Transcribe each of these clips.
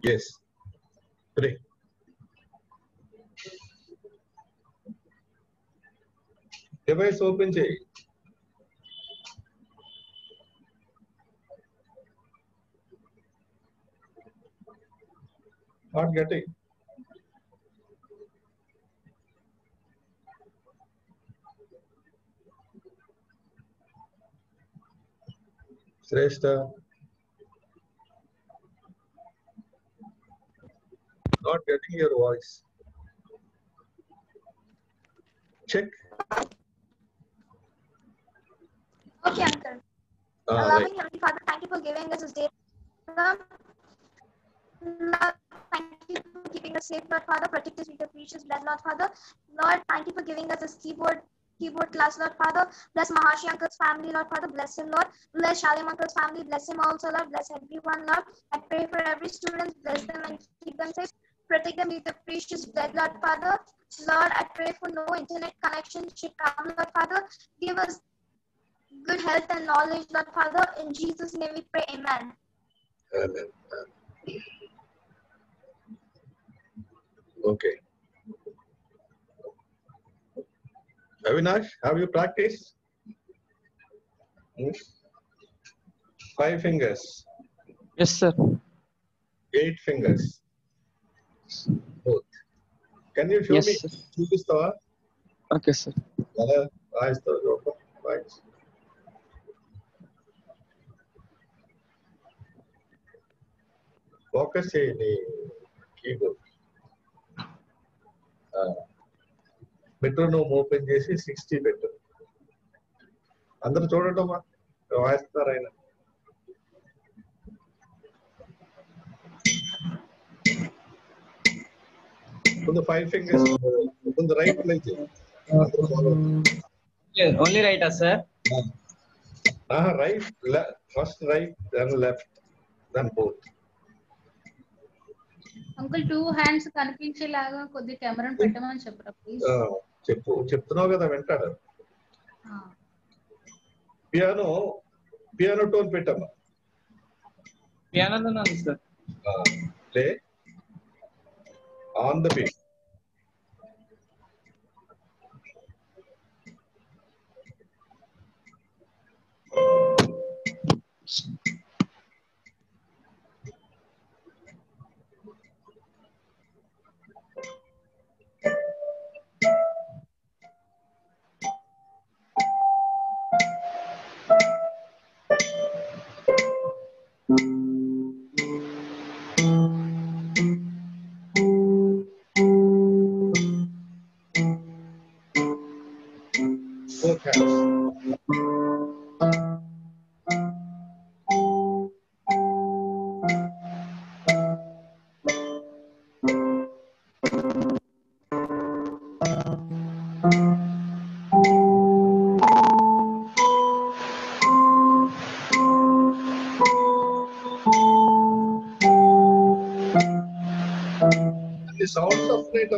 Yes three device open చేయి not getting Shreshtha not getting your voice. Check. Okay, Uncle. Ah, Loving right. Heavenly Father, thank you for giving us this day. Lord, Thank you for keeping us safe, Lord Father. Protect us with your precious blood, Lord Father. Lord, thank you for giving us this keyboard keyboard class, Lord Father. Bless Maharshi Uncle's family, Lord Father. Bless him, Lord. Bless Shalim Uncle's family. Bless him also, Lord. Bless everyone, Lord. I pray for every student. Bless them and keep them safe. Protect them with the precious blood, Lord Father. Lord, I pray for no internet connection should come, Lord Father. Give us good health and knowledge, Lord Father. In Jesus' name we pray, Amen. Amen. Okay. Avinash, have you practiced? Five fingers, Yes, sir. eight fingers, both. Can you show Yes, me? sir. చూపిస్తావా Okay, sir. ఎలా రాయిస్తావు చూపు Royce focus చేయి నీ keyboard metronome open చేసి sixty పెట్టు అందరూ చూడటమ్మా వాయిస్తున్నారు ఆయన ముందు ఫైవ్ ఫింగర్స్ ముందు రైట్ ప్లే చేయి అందరూ follow. Yeah, only right, uh, sir. Ah, right, le- first right, then left, then both. Uncle two hands కనిపించేలాగా కొద్ది కెమెరాను పెట్టమని చెప్పరా ప్లీజ్ ఆ, చెప్పు చెప్తున్నావు కదా వింటాడు పియానో పియానో టోన్ పెట్టమ్మా Piano ఉంది, sir. Play on the page.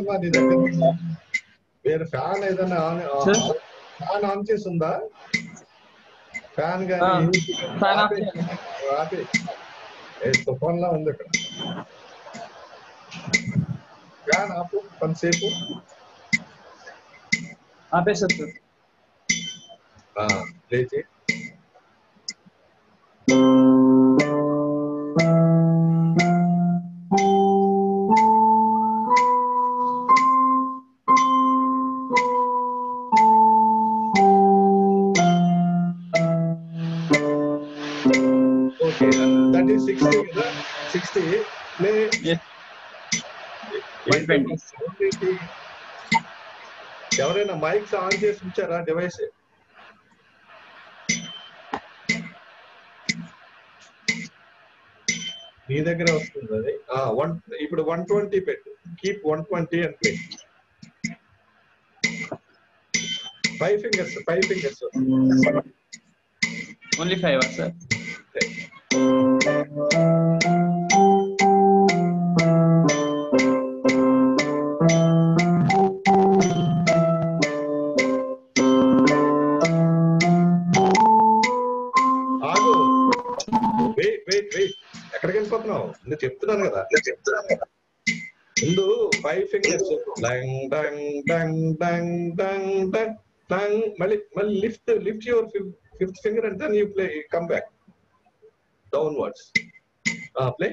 Sounds వస్తున్నాయి అమ్మా నీ దగ్గర నుంచి. వేరే ఫ్యాన్ ఏదైనా ఆన్ Sir? ఫ్యాన్ ఆన్ చేసి ఉందా ఫ్యాన్ Ah, కానీ fan off ఆపే. ఆపే. ఏ తుఫాన్ లా ఉంది ఇక్కడ ఫ్యాన్ ఆపు కొంతసేపు ఆపేసారు సార్ ఆ, లేచి ఎవరైనా మైక్స్ ఆన్ చేసి ఉంచారా డివైస్ నీ దగ్గర వస్తుంది అది వన్ ఇప్పుడు వన్ ట్వంటీ పెట్టు కీప్ వన్ ట్వంటీ అని play five fingers five fingers only five sir ఎక్కడికి వెళ్ళిపోతున్నావు నేను చెప్తున్నాను కదా చెప్తున్నాను కదా ముందు ఫైవ్ ఫింగర్స్ డంగ్ డంగ్ డంగ్ డంగ్ డంగ్ డంగ్ డంగ్ మళ్ళీ మళ్ళీ lift lift your fifth finger and then you play come back downwards play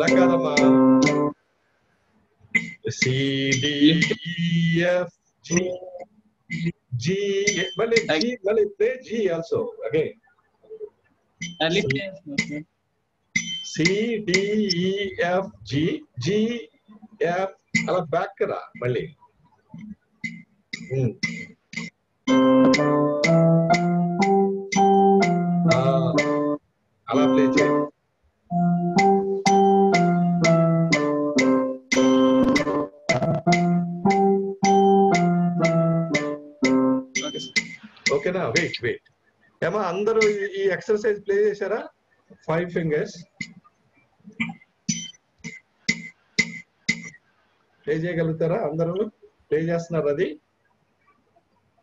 లగారమ్మా C D F G G G, Malik, like, G, Malik, G also again. C, D, E, F, G, G, F, ala bakra, Malik. Hmm. Ah. Wait wait ఏమా అందరూ ఈ- ఈ exercise play చేశారా five fingers play చేయగలుగుతారా అందరూ play చేస్తున్నారు అది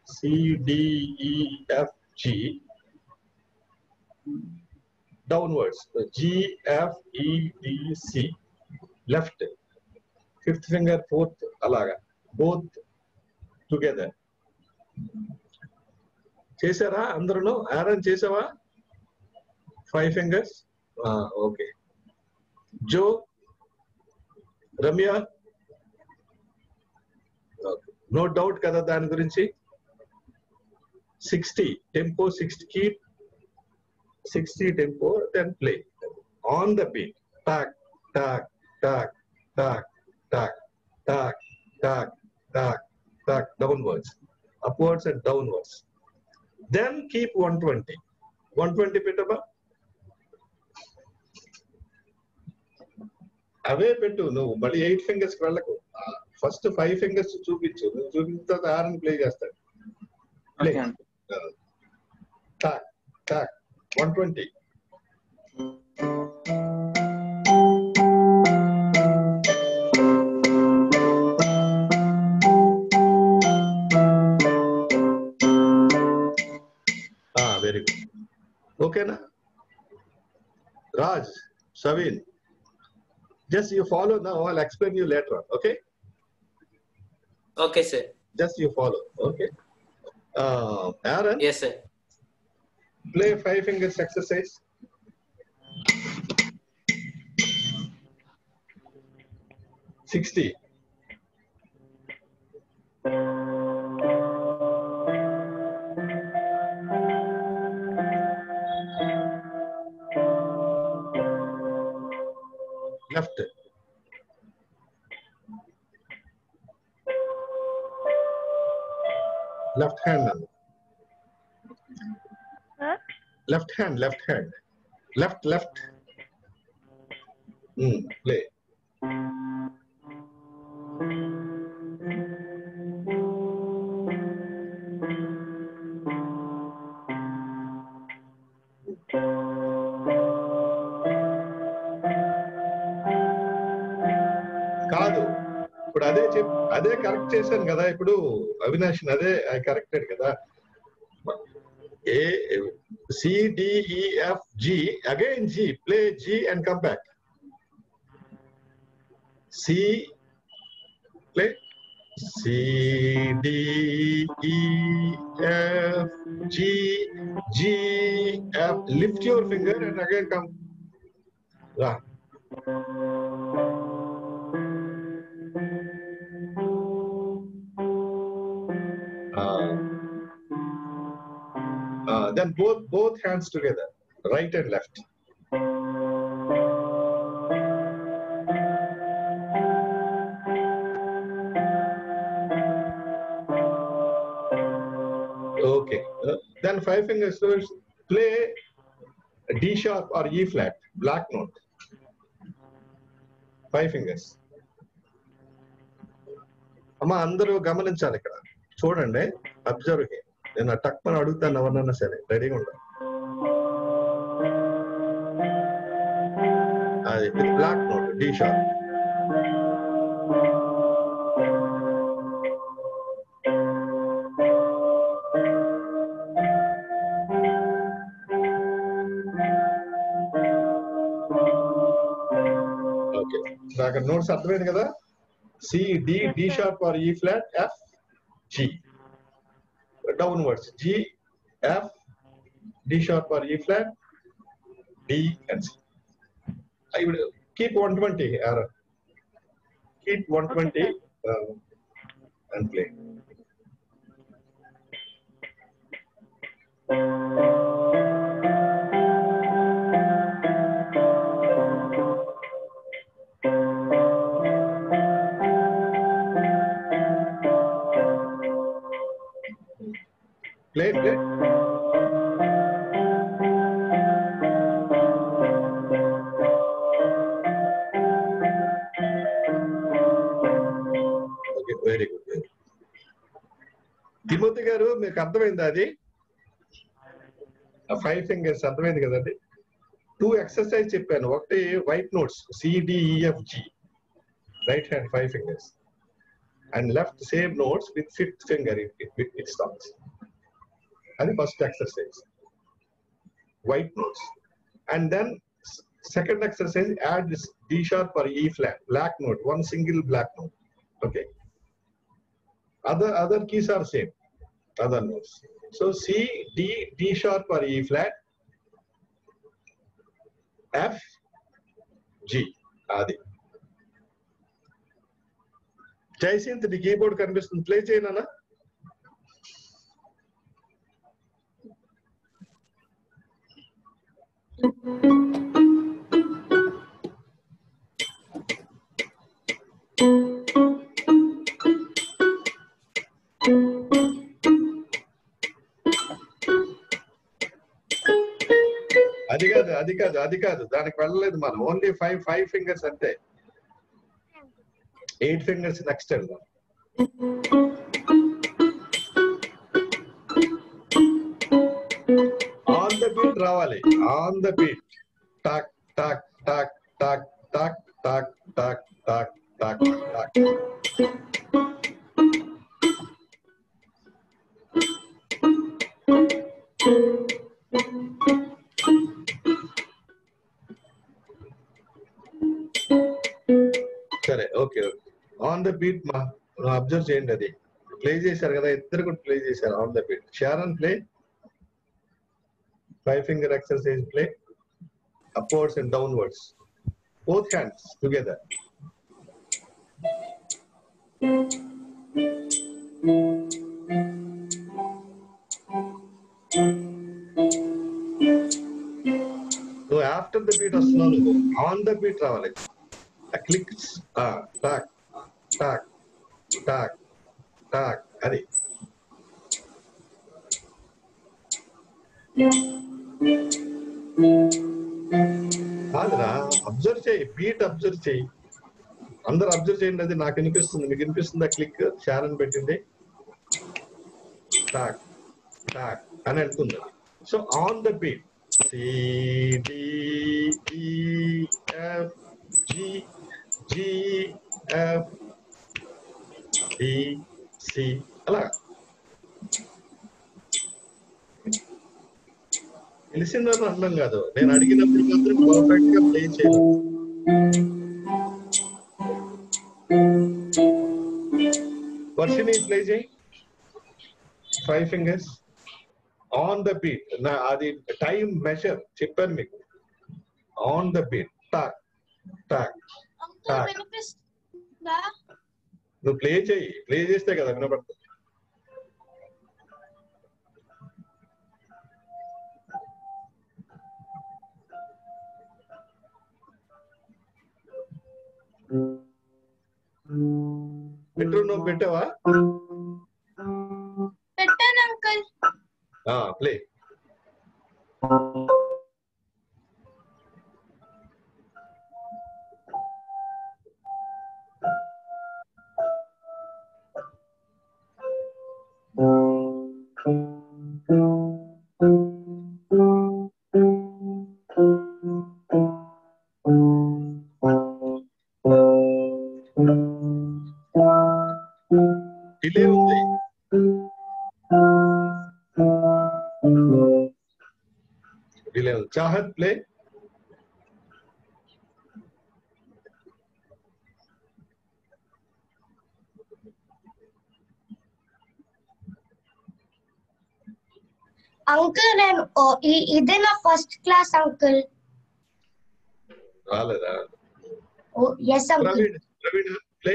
C D E F G downwards G F E D C left fifth finger fourth అలాగా బోత్ టుగెదర్ చేశారా అందరూ ఆరన్ చేసావా five fingers okay Jo Ramya no doubt కదా దాని గురించి. Sixty tempo sixty sixty tempo then play on the beat tack tack tack tack tack tack tack tack tack downwards upwards and downwards Then keep 120. 120 పెట్టమా అవే పెట్టు నువ్వు మళ్ళీ eight fingers కి వెళ్ళకు first five fingers చూపించు నువ్వు చూపించిన తర్వాత ఆరని ప్లే చేస్తాడు ప్లే ఓకే అండి talk talk one twenty very good. Okay, na? Raj, Shavin, just you follow now. I'll explain you later on. Okay? Okay, sir. Just you follow. Okay. Uh, Aaron? Yes, sir. Play five fingers exercise. Sixty. Left. Left hand. Huh? Left hand, left hand. Left, left. Mm, play. అదే చెప్ అదే correct చేశాను కదా ఇప్పుడు అవినాష్ అదే corrected కదా ఏ C D E F G again G play G and come back C play C D E F G G F lift your finger and again come రా uh, then both both hands together, right and left. Okay. Uh, then five fingers first. Play D sharp or E flat, black note. Five fingers. అమ్మ అందరూ గమనించాలి ఇక్కడ చూడండి observe ಏನ ಟಕ್ ಮಾಡಿ ಅದ್ಕ ತನವರ್ನನೆ ಸೇರೆ ರೆಡಿ ಉಂಟು ಆ ಡಿ ಡಿ ಶಾರ್ಪ್ ಓಕೆ ಈಗ ನೋಟ್ ಸದ್ದು ವೇರೆ ಕದ C D D sharp or E flat F G downwards G, F, D sharp or E flat, D and C. I will keep 120 error. Keep 120 um, and play. Play okay very good Timothy garu మీకు అర్థమైందా అది? Five fingers అర్థమైంది కదండి. Two exercise చెప్పాను. ఒకటి white notes C D E F G right hand five fingers and left same notes with fifth finger it it stops అది first exercise white notes and then second exercise add D sharp or E flat black note one single black note okay other other keys are same other notes so c d d sharp or e flat f g adi Jacinth నీ keyboard కనిపిస్తుంది play చేయనా అది కాదు అది కాదు అది కాదు. దానికి వెళ్ళలేదు మనం. ఓన్లీ ఫైవ్ ఫైవ్ ఫింగర్స్ అంతే. ఎయిట్ ఫింగర్స్ నెక్స్ట్ వెళ్దాం ఆన్ ద బీట్ రావాలి on the beat talk talk talk talk talk talk talk talk talk talk సరే okay okay on the beat మా అబ్జర్వ్ చేయండి అది ప్లే చేశారు కదా ఇద్దరు కూడా ప్లే చేశారు on the beat Sharon play five finger exercise play, upwards and downwards. Both hands together. So after the beat of slow, on the beat traveling. A click, ah, tack, tack, tack, tack, hurry. Yeah. కాదురా observe చేయి beat observe చేయి. అందరు observe చేయండి అది నాకు వినిపిస్తుంది. మీకు వినిపిస్తుందా క్లిక్ షారన్ పెట్టింది. టాక్ టాక్ అని వెళ్తుంది. So on the beat C D F G G F C అలా. తెలిసిందని అర్థం కాదు నేను అడిగినప్పుడు మాత్రం పర్ఫెక్ట్ గా ప్లే చేయాలి వర్షిని ప్లే చేయి five fingers on the beat నా అది టైం మెషర్ చెప్పాను మీకు on the beat talk talk uncle Ah. వినిపిస్తుందా నువ్వు ప్లే చేయి ప్లే చేస్తే కదా వినపడుతుంది Better no better, huh? Better, uncle. Ah, play. level. Chahat, play. Uncle and oh, ಇದನ್ನ ಫಸ್ಟ್ ಕ್ಲಾಸ್ ಅಂಕಲ್ ರಾಲದ ಓ S uncle Praveen Praveen play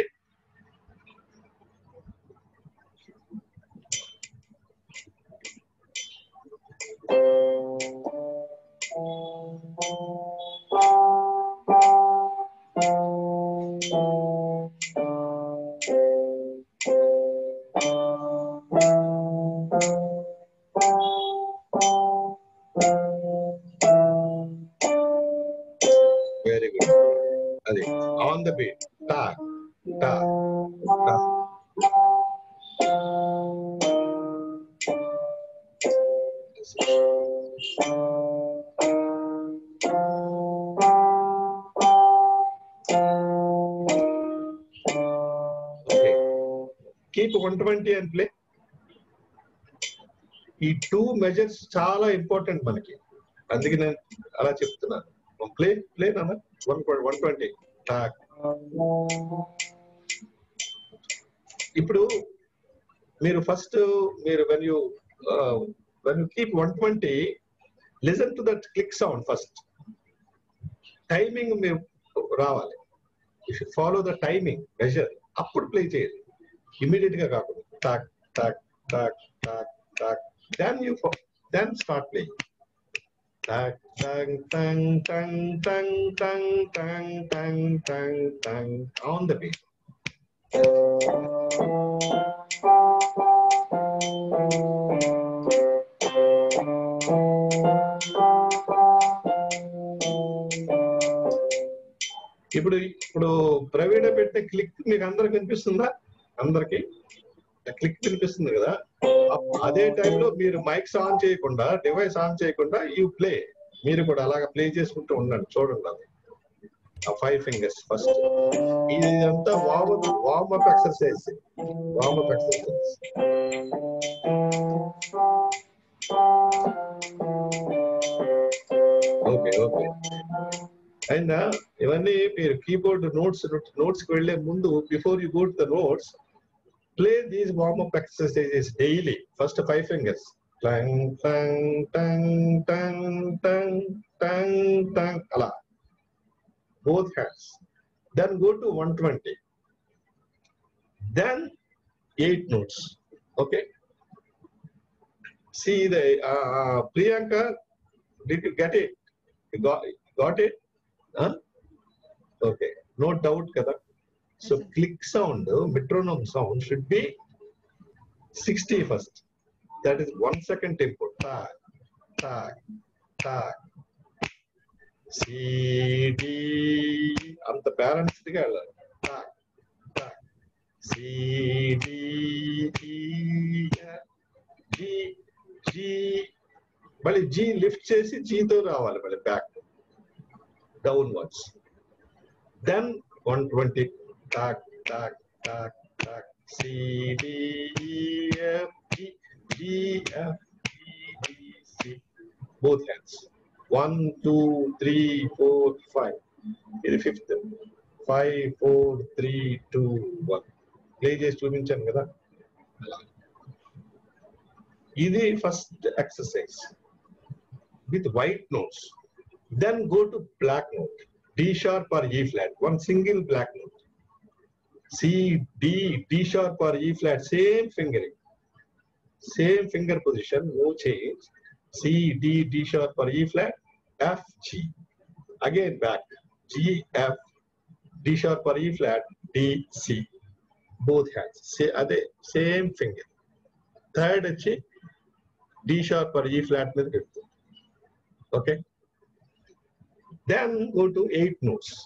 Very good. On the beat. Ta, ta. Keep one twenty and play ఈ two measures చాలా important మనకి. అందుకే నేను అలా చెప్తున్నాను. ప్లే ప్లే నాన్న. వన్ వన్ ట్వంటీ ఇప్పుడు మీరు ఫస్ట్ మీరు when you when you keep one twenty listen to that click sound first timing మీరు రావాలి. ఫాలో ద టైమింగ్ మెజర్ అప్పుడు ప్లే చేయాలి. ఇమీడియట్ గా కాకుండా tack talk talk talk talk then you then start playing Tak tang tang tang tang tang tang tang tang tang on the beat. ఇప్పుడు ఇప్పుడు ప్రవీణ పెట్టిన click మీకు అందరికి వినిపిస్తుందా అందరికి క్లిక్ వినిపిస్తుంది కదా. అదే టైంలో మీరు మైక్స్ ఆన్ చేయకుండా డివైస్ ఆన్ చేయకుండా యూ ప్లే మీరు కూడా అలాగా ప్లే చేసుకుంటూ ఉండండి. చూడండి అది. ఆ ఫైవ్ ఫింగర్స్ ఫస్ట్ ఇది అంతా warm warm up exercise warm up exercise okay okay and ఇవన్నీ మీరు కీబోర్డ్ నోట్స్ నోట్స్కి వెళ్ళే ముందు before you go to the notes Play these warm-up exercises daily. First five fingers. Tang, tang, tang, tang, tang, tang, tang. Ala. Both hands. Then go to 120. Then eight notes. Okay. See the uh, uh, Priyanka, did you get it? You got, got it? Huh? Okay. No doubt, Kadak. So click sound, metronome sound should be 60 first. That is one second tempo. Tag, tag, tag. C D అంత balanced గా వెళ్ళాలి talk టాక్ C D E F G G మళ్ళీ G lift చేసి G తో రావాలి మళ్ళీ back downwards then one twenty talk talk talk టాక్ C D E F G G F E D C both hands one two three four five ఇది fifth five four three two one play చేసి చూపించాను కదా అలా. ఇది first exercise with white notes then go to black note D sharp or E flat one single black note C, D, D sharp or E flat, same fingering. Same finger position, no change. C, D, D sharp or E flat, F, G. Again back, G, F, D sharp or E flat, D, C. Both hands, say, same finger. Third अच्छी D sharp or E flat में करते Okay. Then go to eight notes.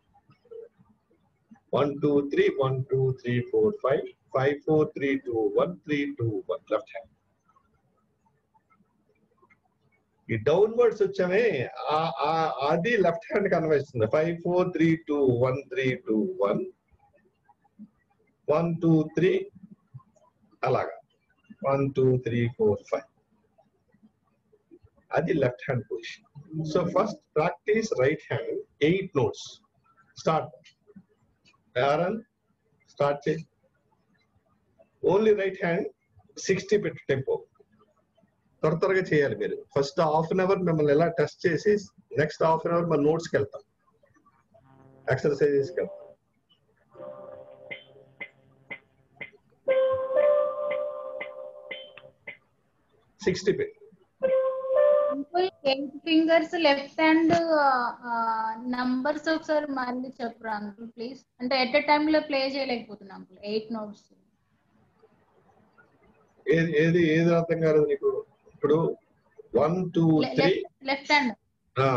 one, two, three, one, two, three, four, five, five, four, three, two, one, three, two, one, left hand. ఈ downwards వచ్చామే ఆ- ఆ- అది left hand కన్వేస్తుంది five four three two one three two one one two three అలాగా one two three four five అది left hand position so first practice right hand eight notes start yarn start చేయి only right hand sixty పెట్టు tempo త్వర త్వరగా చేయాలి మీరు first half an hour మిమ్మల్ని ఎలా టెస్ట్ చేసి నెక్స్ట్ హాఫ్ అన్ అవర్ మన నోట్స్కి వెళ్తాం ఎక్సర్సైజెస్కి వెళ్తాం సిక్స్టీ పెట్టి eight fingers left hand numbers ఒకసారి మళ్ళీ చెప్పరా అంకుల్ ప్లీజ్ అంటే ఎట్ ఎ టైమ్ లో ప్లే చేయలేకపోతున్నా అంకుల్ ఎయిట్ నోట్స్ ఏది ఏది ఏది అర్థం కాలేదు నీకు ఇప్పుడు one two three left hand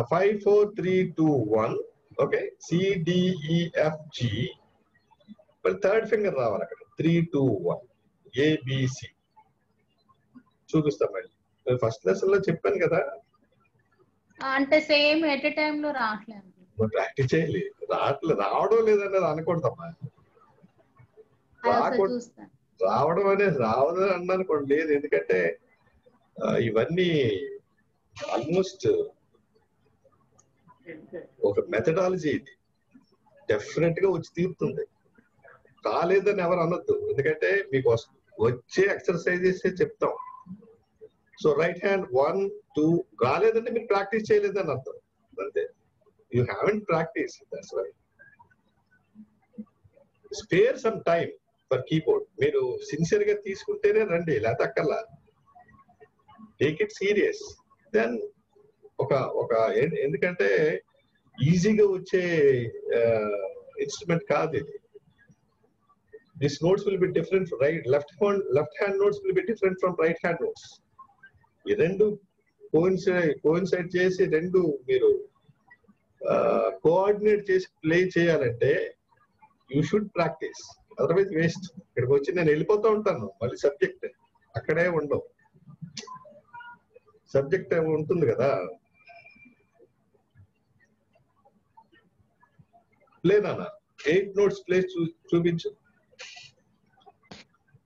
five four three two one okay C D E F G మరి థర్డ్ ఫింగర్ రావాలి అక్కడ త్రీ టూ వన్ ఏబిసి చూపిస్తాం మళ్ళీ ఫస్ట్ లెసన్ లో చెప్పాను కదా అంటే సేమ్ ఎట్ టైమ్లో రావట్లేదు. ప్రాక్టీస్ చేయాలి. రావట్లేదు రావడం లేదన్నది అనకూడదమ్మా రావడం అనేది రావడం అన్నాను కూడా లేదు. ఎందుకంటే ఇవన్నీ ఆల్మోస్ట్ ఒక మెథడాలజీ ఇది. డెఫినెట్గా వచ్చి తీరుతుంది. రాలేదని ఎవరు అనొద్దు. ఎందుకంటే మీకు వచ్చే ఎక్సర్సైజెస్ చెప్తాం. So right hand one two రాలేదంటే మీరు ప్రాక్టీస్ చేయలేదని అర్థం. అంతే. You haven't practice that's why spare some time for keyboard మీరు సిన్సియర్గా తీసుకుంటేనే రండి లేకపోతే అక్కర్లా టేక్ ఇట్ సీరియస్ దెన్ ఒక ఒక ఎందుకంటే ఈజీగా వచ్చే ఇన్స్ట్రుమెంట్ కాదు ఇది. This notes will be different right left hand left hand notes will be different from right hand notes ఈ రెండు కోయిన్సైడ్ కోయిన్సైడ్ చేసి రెండు మీరు కోఆర్డినేట్ చేసి ప్లే చేయాలంటే you should practice otherwise waste ఇక్కడికి వచ్చి నేను వెళ్ళిపోతూ ఉంటాను మళ్ళీ సబ్జెక్ట్ అక్కడే ఉండవు. సబ్జెక్ట్ ఉంటుంది కదా. లేదా ఎయిట్ నోట్స్ ప్లేస్ చూపించు.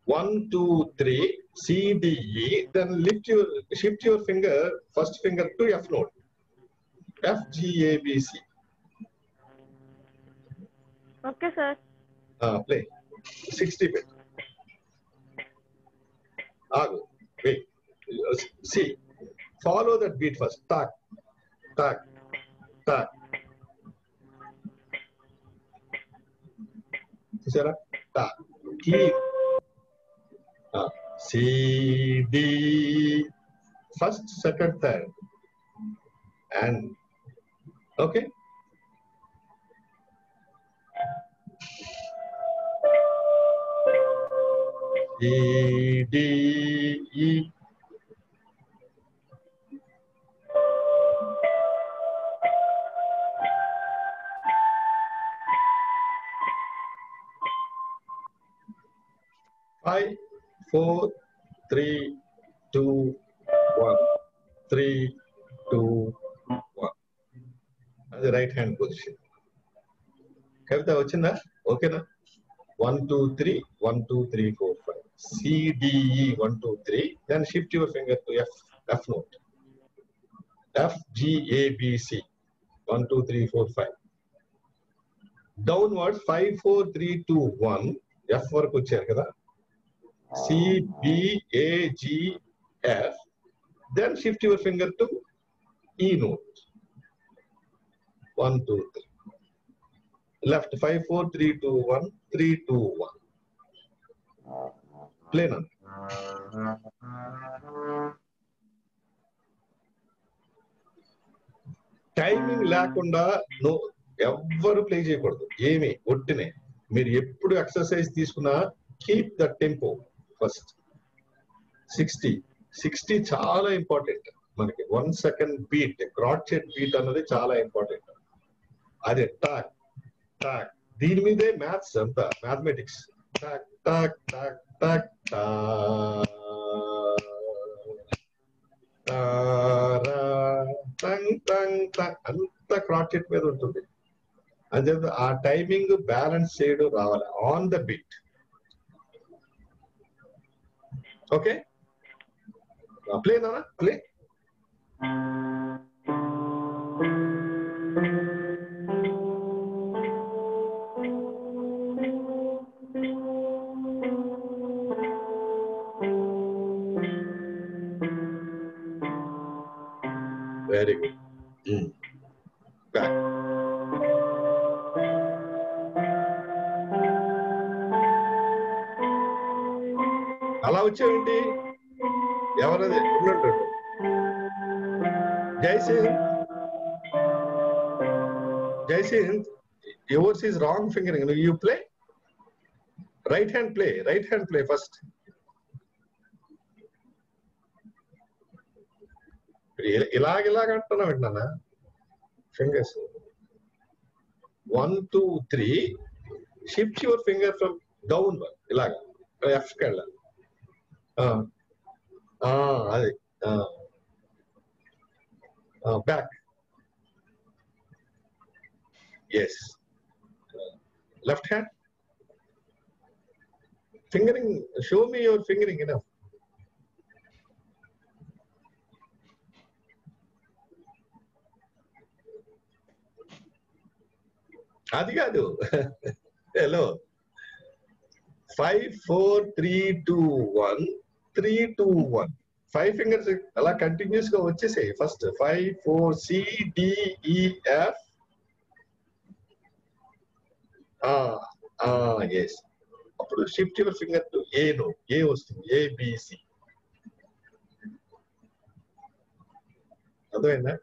One two three C, D, E, then lift your, shift your finger, first finger to F note. F, G, A, B, C. Okay, sir. Uh, play. 60 bit. Ago. Wait. See. Follow that beat first. Tak. Tak. Tak. Sarah? Tak. Clean. Ah. C, D, first, second, third. And, okay. D D E. C, D, E. I four, three, two, one, three, two, one. అది right hand position కవిత వచ్చిందా ఓకేనా one two three one two three four five C D E one two three then shift your finger to F F note F G A B C one two three four five downward five four three two one F వరకు వచ్చారు కదా C B A G F then shift your finger to E note one two three left five four three two one three two one. Play now timing లేకుండా no ఎవ్వరు ప్లే చేయకూడదు. ఏమి? ఒట్టినే. మీరు ఎప్పుడు ఎక్సర్సైజ్ తీసుకున్నా keep the tempo first sixty sixty చాలా ఇంపార్టెంట్ మనకి one second beat crotchet beat అన్నది చాలా ఇంపార్టెంట్ అదే టాక్ టాక్ దీని మీదే మ్యాథ్స్ అంతా మ్యాథమెటిక్స్ టాక్ టాక్ టాక్ టాక్ ఆ, రా, టంగ్ టంగ్ టంగ్ అంత క్రాకెట్ మీద ఉంటుంది అదే ఆ టైమింగ్ బ్యాలెన్స్ చేయడం రావాలి on the beat Okay? Now play, Nana. Play. Jaising Jaising yours is wrong fingering you play right hand play right hand play first ఇలాగ ఇలాగ అంటున్నావు ఏంటన్నా fingers one two three shift your finger from down ఇలాగ F వెళ్ళాలి ఆ, ఆ, అది back yes left hand fingering show me your fingering enough అది కాదు hello five four three two one three two one five fingers అలా continuous గా వచ్చేసాయి first five four C D E F yes అప్పుడు shift your finger to A no A వస్తుంది A B C అర్థమైందా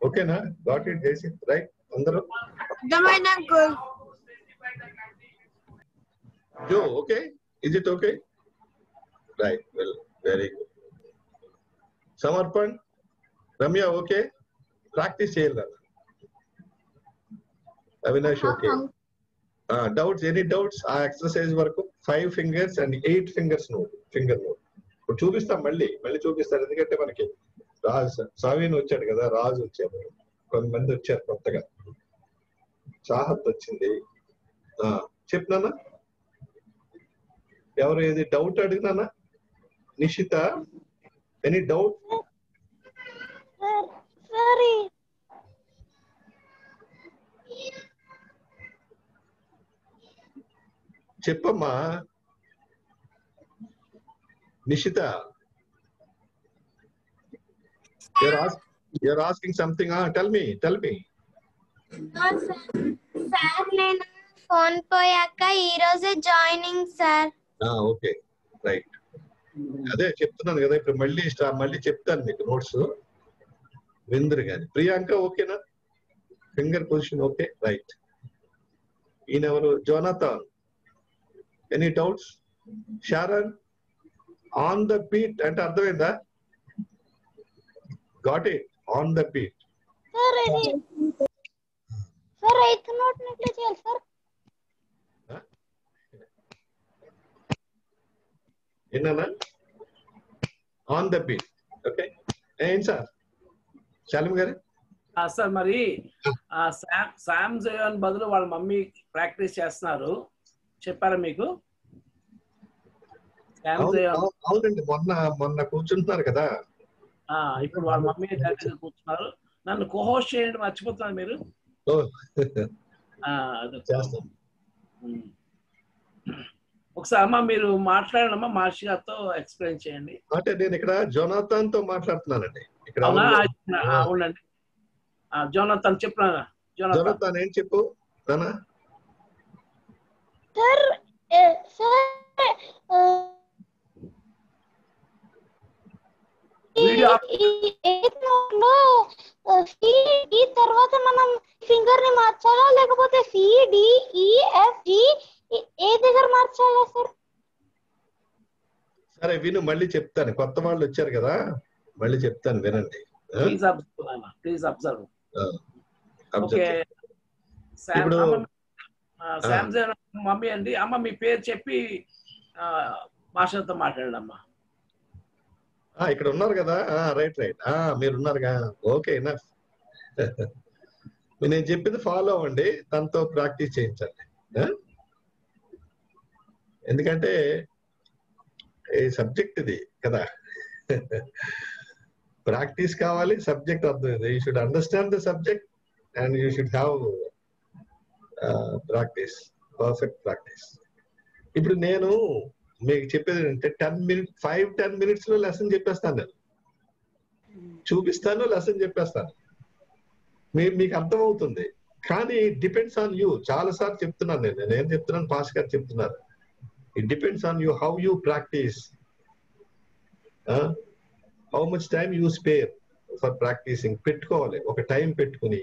ఓకేనా got it చేసి రైట్ అందరూ అర్థమైంది అంకుల్ జో okay is it okay right well very good Samarpan Ramya okay practice చేయాలి Avinash okay doubts any doubts ఆ ఎక్సర్సైజ్ వరకు five fingers and eight fingers note finger note ఇప్పుడు చూపిస్తాం మళ్ళీ మళ్ళీ చూపిస్తాను ఎందుకంటే మనకి రాజు సావీన్ వచ్చాడు కదా రాజు వచ్చాడు కొంతమంది వచ్చారు కొత్తగా చాహత్ వచ్చింది ఆ, చెప్పు నాన్న ఎవరు ఏది డౌట్ అడిగినానా నిషిత ఎనీ డౌట్ సరే చెప్పమ్మా Nishitha you're ask, you're asking something ah tell me tell me sir నేను ఫోన్ పోయాక ఈ రోజే joining sir ah okay right అదే చెప్తున్నాను కదా ఇప్పుడు మళ్ళీ స్టా- మళ్ళీ చెప్తాను మీకు నోట్స్ విందురు గాని ప్రియాంక ఓకేనా ఫింగర్ పొజిషన్ ఓకే రైట్ ఈయన ఎవరు Jonathan any doubts Sharon on the beat అంటే అర్థమైందా got it on the beat sir ఇది సార్ ఎయిత్ నోట్ ఎట్లా చేయాలి సార్ విన్నానా ఆన్ ద బీట్ ఓకే ఏం సార్ శాలిం గారు సార్ మరి ఆ శామ్ జయోన్ బదులు వాళ్ళ మమ్మీ ప్రాక్టీస్ చేస్తున్నారు. చెప్పారా మీకు? అవునండి మొన్న మొన్న కూర్చుంటున్నారు కదా. ఆ, ఇప్పుడు వాళ్ళ మమ్మీ డాడీ కూర్చున్నారు. నన్ను కోహోస్ట్ చేయండి మర్చిపోతున్నారు మీరు. ఓ, ఆ, అదే. చేస్తాం. ఉమ్. ఒకసారి అమ్మ మీరు మాట్లాడమ్మా మార్షి గారితో ఎక్స్ప్లెయిన్ చేయండి అంటే నేను ఇక్కడ జోనాథాన్తో మాట్లాడుతున్నానండి ఇక్కడ అవునండి ఆ, జోనతన్ చెప్పినా జోనాథాన్ ఏం చెప్పు నానా సార్ తర్వాత మనం ఫింగర్ని మార్చాలా? లేకపోతే సిడి ఈఎఫ్ జి ఏ దగ్గర మార్చాలా సార్ సరే విను మళ్ళీ చెప్తాను. కొత్త వాళ్ళు వచ్చారు కదా మళ్ళీ చెప్తాను వినండి? Please observe please. ఓకే. ఇప్పుడు- జయోన్ మమ్మీ అండి. అమ్మ మీ పేరు చెప్పి అమ్మా ఆ, ఇక్కడ ఉన్నారు కదా. Right right. మీరు ఉన్నారుగా ఓకే ఎనఫ్ నేను చెప్పింది ఫాలో అవ్వండి తనతో ప్రాక్టీస్ చేయించండి ఆ? ఎందుకంటే ఈ సబ్జెక్ట్ ఇది కదా ప్రాక్టీస్ కావాలి సబ్జెక్ట్ అర్థం you should understand the subject and you should have practice perfect practice ఇప్పుడు నేను మీకు చెప్పేది ఏంటంటే ten minute five ten minutes లో లెసన్ చెప్పేస్తాను నేను చూపిస్తాను లెసన్ చెప్పేస్తాను మీ మీకు అర్థమవుతుంది కానీ డిపెండ్స్ ఆన్ యూ చాలా సార్లు చెప్తున్నాను నేను నేను ఏం చెప్తున్నాను పాస్ గారు చెప్తున్నారు it depends on you how you practice how much time you spare for practicing పెట్టుకోవాలి ఒక టైం పెట్టుకుని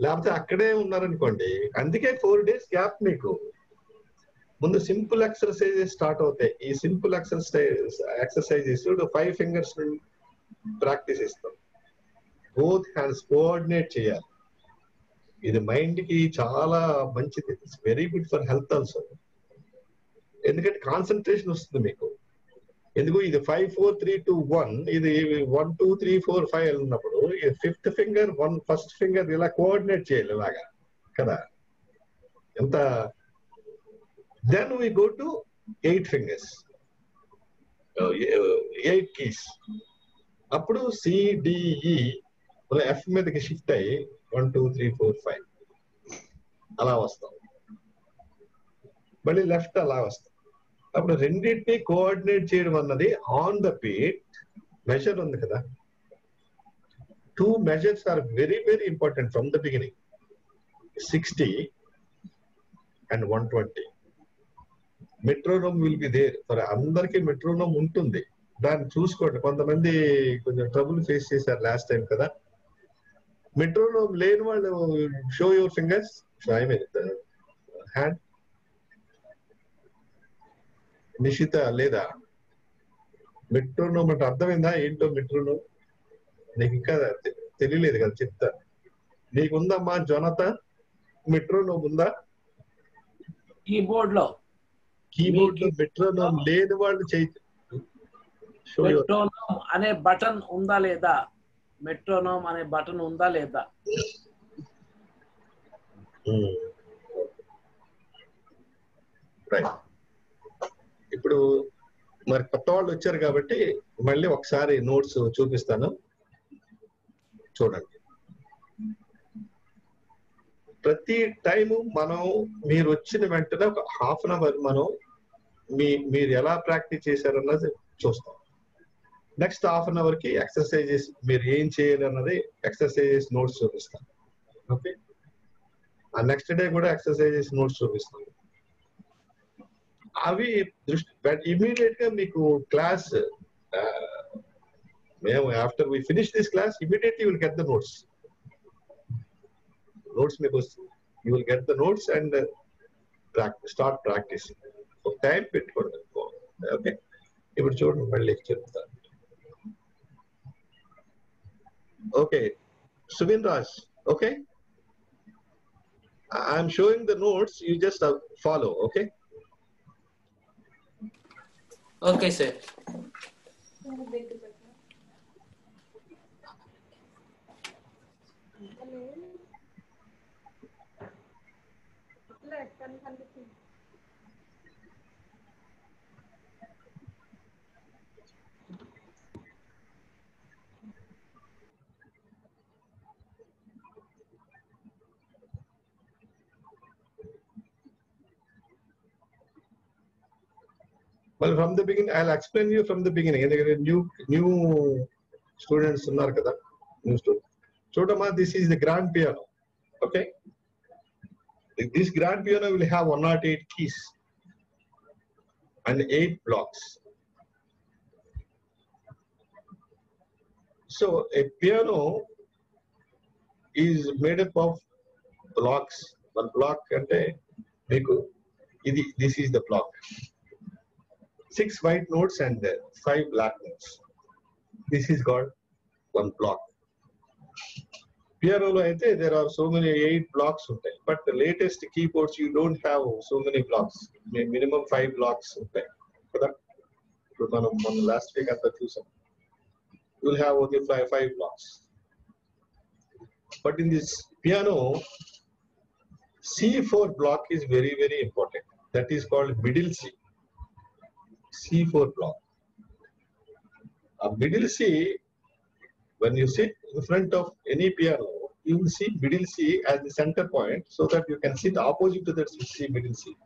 లేకపోతే అక్కడే ఉన్నారనుకోండి అందుకే ఫోర్ డేస్ గ్యాప్ మీకు ముందు సింపుల్ ఎక్సర్సైజెస్ స్టార్ట్ అవుతాయి ఈ simple exercise exercises five fingers practice ఇస్తాం బోత్ హ్యాండ్స్ కోఆర్డినేట్ చేయాలి ఇది మైండ్ కి చాలా మంచిది it's very good for health also ఎందుకంటే కాన్సన్ట్రేషన్ వస్తుంది మీకు ఎందుకు ఇది five four three two one ఇది one two three four five ఉన్నప్పుడు fifth finger one first finger ఇలా కోఆర్డినేట్ చేయాలి ఇలాగా కదా ఎంత then we go to eight fingers eight keys అప్పుడు సిడిఈ ఎఫ్ మీదకి షిఫ్ట్ అయ్యి one two three four five అలా వస్తాం మళ్ళీ లెఫ్ట్ అలా వస్తాం అప్పుడు రెండింటిని కోఆర్డినేట్ చేయడం అన్నది ఆన్ ద బీట్ మెజర్ ఉంది కదా two measures are very very important from the beginning sixty and one twenty metronome will be there for అందరికి మెట్రోనోమ్ ఉంటుంది దాన్ని చూసుకోండి కొంతమంది కొంచెం ట్రబుల్ ఫేస్ చేశారు లాస్ట్ టైం కదా మెట్రోనోమ్ లేని వాళ్ళు show your fingers hand Nishita లేదా? మెట్రోనోమ్ అంటే అర్థమైందా? ఏంటో మెట్రోనోమ్ నీకు ఇంకా తెలియలేదు కదా చెప్తా. నీకుందమ్మా జొనత? మెట్రోనోమ్ ఉందా? కీబోర్డ్లో కీబోర్డ్లో మెట్రోనోమ్ లేని వాళ్ళు చేయి. అనే బటన్ ఉందా లేదా? మెట్రోనోమ్ అనే బటన్ ఉందా లేదా? Hmm. రైట్ ఇప్పుడు మరి కొత్త వాళ్ళు వచ్చారు కాబట్టి మళ్ళీ ఒకసారి నోట్స్ చూపిస్తాను. చూడండి. ప్రతి టైము మనం మీరు వచ్చిన వెంటనే ఒక హాఫ్ అన్ అవర్ మనం మీ మీరు ఎలా ప్రాక్టీస్ చేశారన్నది చూస్తాం. నెక్స్ట్ హాఫ్ అన్ అవర్కి ఎక్సర్సైజెస్ మీరు ఏం చేయాలి అన్నది ఎక్సర్సైజెస్ నోట్స్ చూపిస్తాను. ఓకే ఆ నెక్స్ట్ డే కూడా ఎక్సర్సైజెస్ నోట్స్ చూపిస్తాను. అవి దృష్టి ఇమీడియట్గా మీకు క్లాస్ మేము after we finish this class immediately will get the notes notes మీకు వస్తుంది. You will get the notes and start practice time పెట్టుకోండి. ఓకే ఇప్పుడు చూడండి మళ్ళీ చెప్తాను. Okay. Subin Okay. I'm showing the notes. You just uh, follow. Okay. Okay, sir. Hello. Well, from the beginning, I'll explain you from the beginning. ఎందుకంటే new new students ఉన్నారు కదా new student చూడమ్మా this is the grand piano okay this grand piano will have one not eight keys and eight blocks so a piano is made up of blocks one block అంటే మీకు ఇది this is the block six white notes and uh, five black notes. This is called one block. Piano లో అయితే there are so many eight blocks ఉంటాయి but the latest keyboards you don't have so many blocks Mi- minimum five blocks ఉంటాయి కదా ఇప్పుడు మనం మన last week అంతా చూసాం will have only five five blocks but in this piano C4 block is very, very important. That is called middle C. C4 block. A middle C, when you sit in front of any piano, you will see middle C as the center point so that you can sit opposite to that C middle C.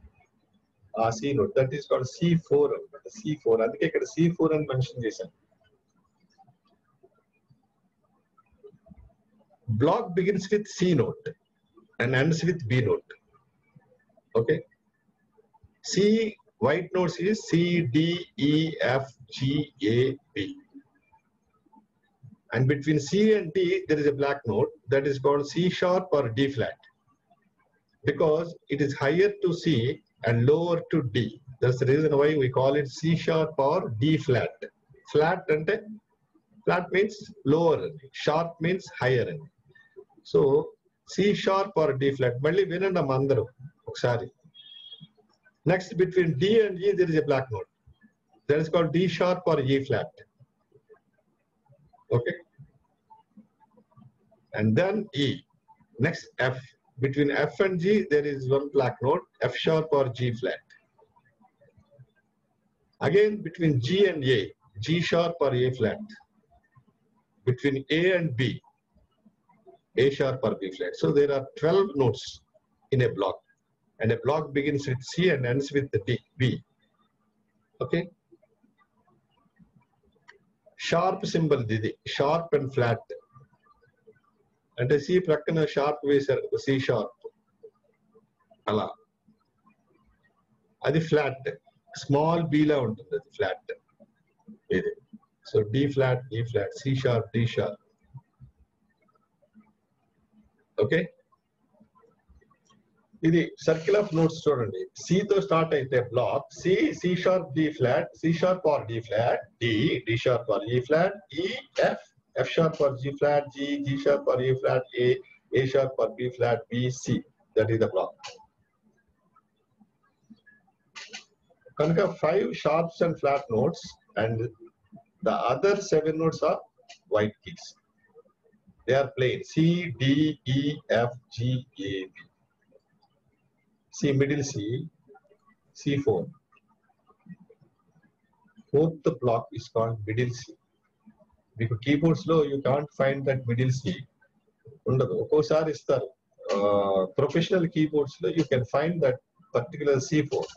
ఆ C note. That is called C4. అన్నమాట. C4. అందుకే ఇక్కడ C4 అని mention చేశాను block begins with C note and ends with B note. Okay. C white notes is C, D, E, F, G, A, B. And between C and D, there is a black note that is called C sharp or D flat. Because it is higher to C and lower to D. That's the reason why we call it C sharp or D flat. Flat and flat means lower, sharp means higher. So C sharp or D flat మళ్ళీ వినండి అమ్మ అందరూ ఒకసారి Next, between D and E, there is a black note. That is called D sharp or E flat. Okay. And then E. Next, F. Between F and G, there is one black note, F sharp or G flat. Again, between G and A, G sharp or A flat. Between A and B, A sharp or B flat. So there are 12 notes in a block and a block begins with C and ends with the D, B. Okay. Sharp symbol ఇది sharp and flat. అంటే C ప్రక్కన sharp వేశారు C sharp అలా అది flat small లా ఉంటుంది అది flat ఇది so D flat D flat C sharp D sharp okay ఇది సర్కిల్ ఆఫ్ నోట్స్ చూడండి సి తో స్టార్ట్ అయితే black C C sharp D flat C sharp or D flat D D sharp or E flat E F F sharp or G flat G G sharp or E flat A A sharp or B flat B C that is the black కనుక five sharps and flat notes and the other seven notes are white keys they are plain C, D, E, F, G, A, B. C middle C, C4. Fourth block is called middle C. మీకు కీబోర్డ్స్లో you can't find that middle C ఉండదు. ఒక్కోసారి ఇస్తారు. Professional కీబోర్డ్స్లో you can find that particular C four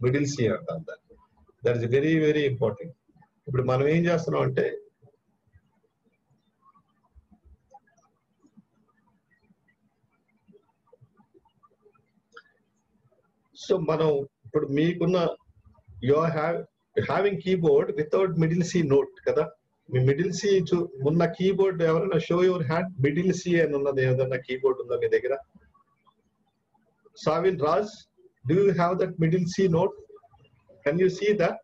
middle C అంటాం దాన్ని. That is very very important ఇప్పుడు మనం ఏం చేస్తున్నాం అంటే సో మనం ఇప్పుడు మీకున్న you are have having keyboard without middle C note కదా మీ మిడిల్ సి ఉన్న కీబోర్డ్ ఎవరైనా show your hand middle C అని ఉన్నది ఏదైనా కీబోర్డ్ ఉందా మీ దగ్గర Savin Raj do you have that middle C note can you see that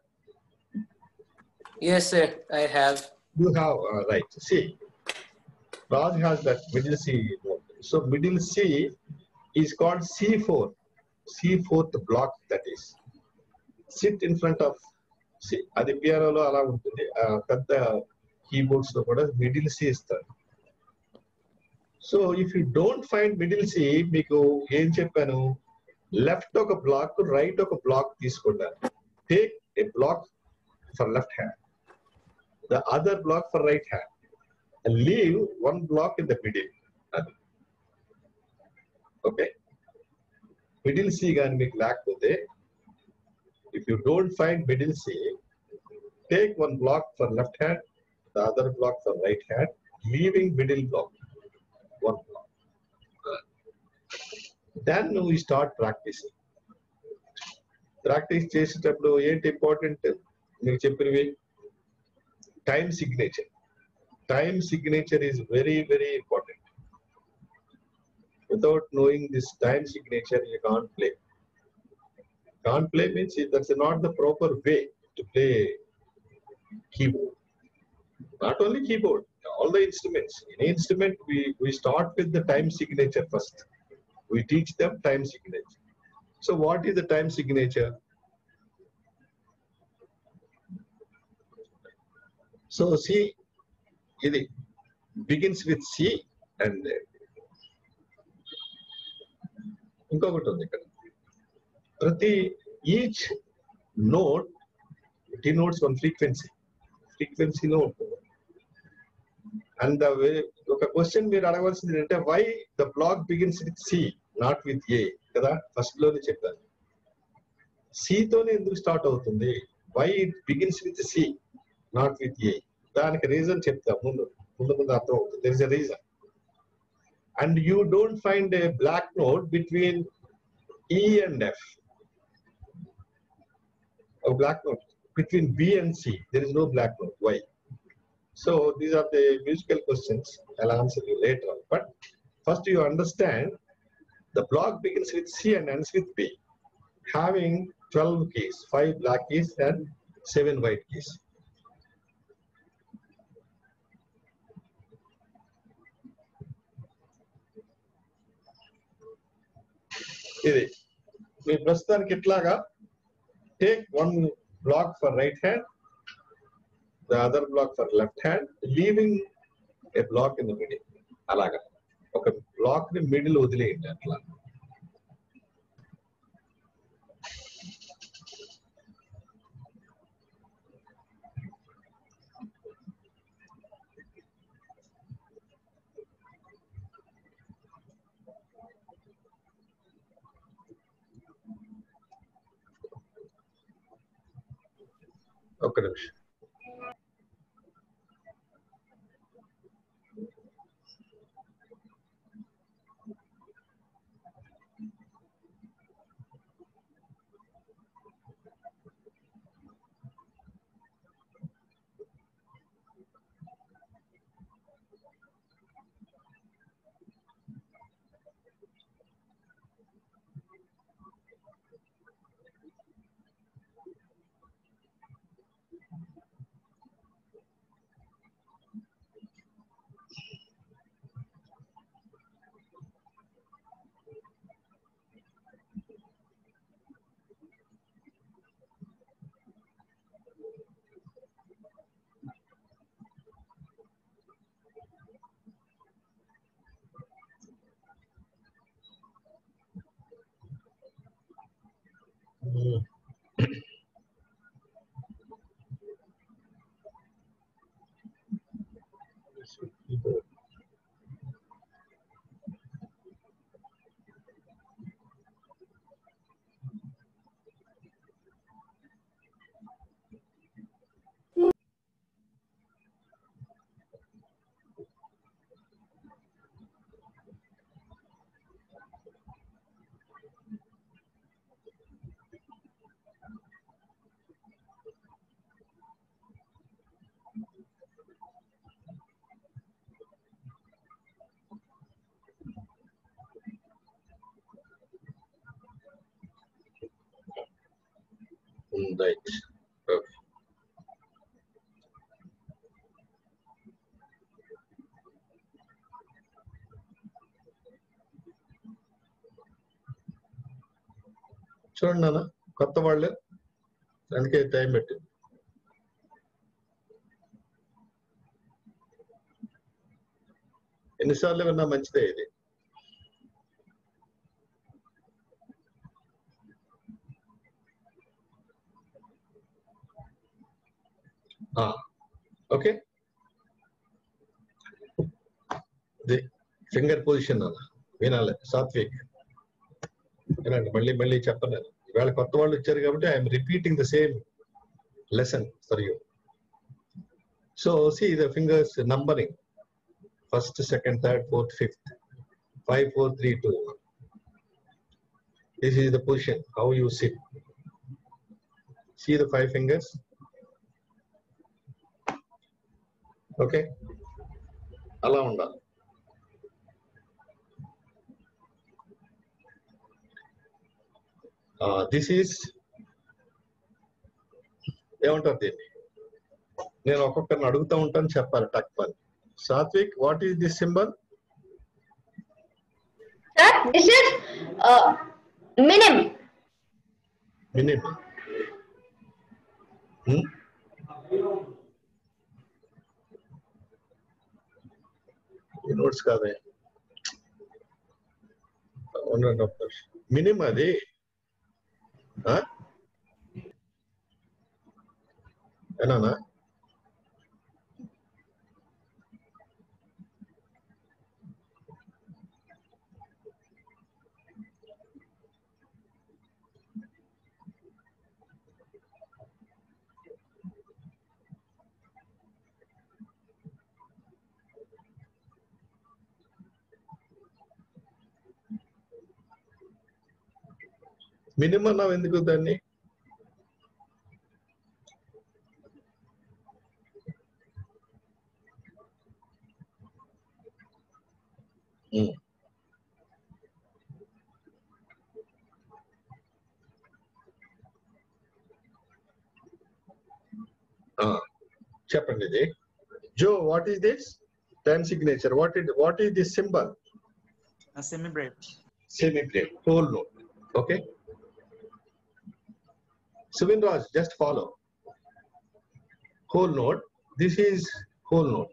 Yes, sir. I have. you have uh, right see raj has that middle c note. so middle c is called c4 C4th block that is. Sit in front of అది పియానోలో అలా ఉంటుంది. పెద్ద కీబోర్డ్స్లో కూడా middle C ఇస్తారు. So if you don't find middle C మీకు ఏం చెప్పాను? లెఫ్ట్ ఒక బ్లాక్ రైట్ ఒక బ్లాక్ తీసుకుంటారు take a block for left hand the other block for right hand leave one block in the middle అది. Okay Middle C కానీ మీకు లేకపోతే if you don't find middle C, take one block for left hand, the other block for right hand, leaving middle block, one block. Then we start practicing. Practice చేసేటప్పుడు ఏంటి important మీకు చెప్పినవి time signature. Time signature is very, very important. without knowing this time signature, you can't play. Can't play means that's not the proper way to play keyboard. Not only keyboard, all the instruments. Any instrument, we, we start with the time signature first. We teach them time signature. So what is the time signature? So C, it begins with C and ఇంకొకటి ఉంది ఇక్కడ ప్రతి each note denotes one frequency. ఫ్రీక్వెన్సీలో ఉంటుంది. And way ఒక question మీరు అడగవలసింది ఏంటంటే why the block begins with C not with A కదా? ఫస్ట్లోనే చెప్పాను. సితోనే ఎందుకు స్టార్ట్ అవుతుంది? Why it begins with C not with A. దానికి రీజన్ చెప్తా. ముందు ముందు ముందు అర్థం అవుతుంది there is a reason and you don't find a black node between E and F. A black note between B and C. There is no black note. Why? So these are the musical questions. I'll answer you later. But first you understand the block begins with C and ends with B, having 12 keys, 5 black keys and 7 white keys. ఇది మీ ప్రస్తుతానికి ఇట్లాగా take one block for right hand the other block for left hand, leaving a block in the middle. అలాగా ఒక black ని middle వదిలేయండి అట్లా of corruption. people Right. Okay. చూడండి నాన్న కొత్త వాళ్ళు అందుకే టైం పెట్టింది ఎన్నిసార్లు విన్నా మంచిదే ఇది పొజిషన్ అన్న వినాలి సాత్విక్ వినండి మళ్ళీ మళ్ళీ చెప్పను ఇవాళ కొత్త వాళ్ళు వచ్చారు కాబట్టి I'm repeating the same lesson for you so see the fingers numbering first second third fourth fifth five four three two this is the position how you sit see the five fingers okay అలా ఉండాలి Uh, this is ఏమంటారు దీన్ని నేను ఒక్కొక్కరిని అడుగుతూ ఉంటాను చెప్పాలి టక్ అని Satvik what is this symbol this is minim minim notes కాదే మినిమ్ అది Ha? Elana. మినిమం అన్నావు ఎందుకు దాన్ని ఉమ్. ఆ, చెప్పండి ఇది జో what is this time signature what is what is this symbol A semi brave. semi brave whole note Subin Raj, just follow. Whole note. This is whole note.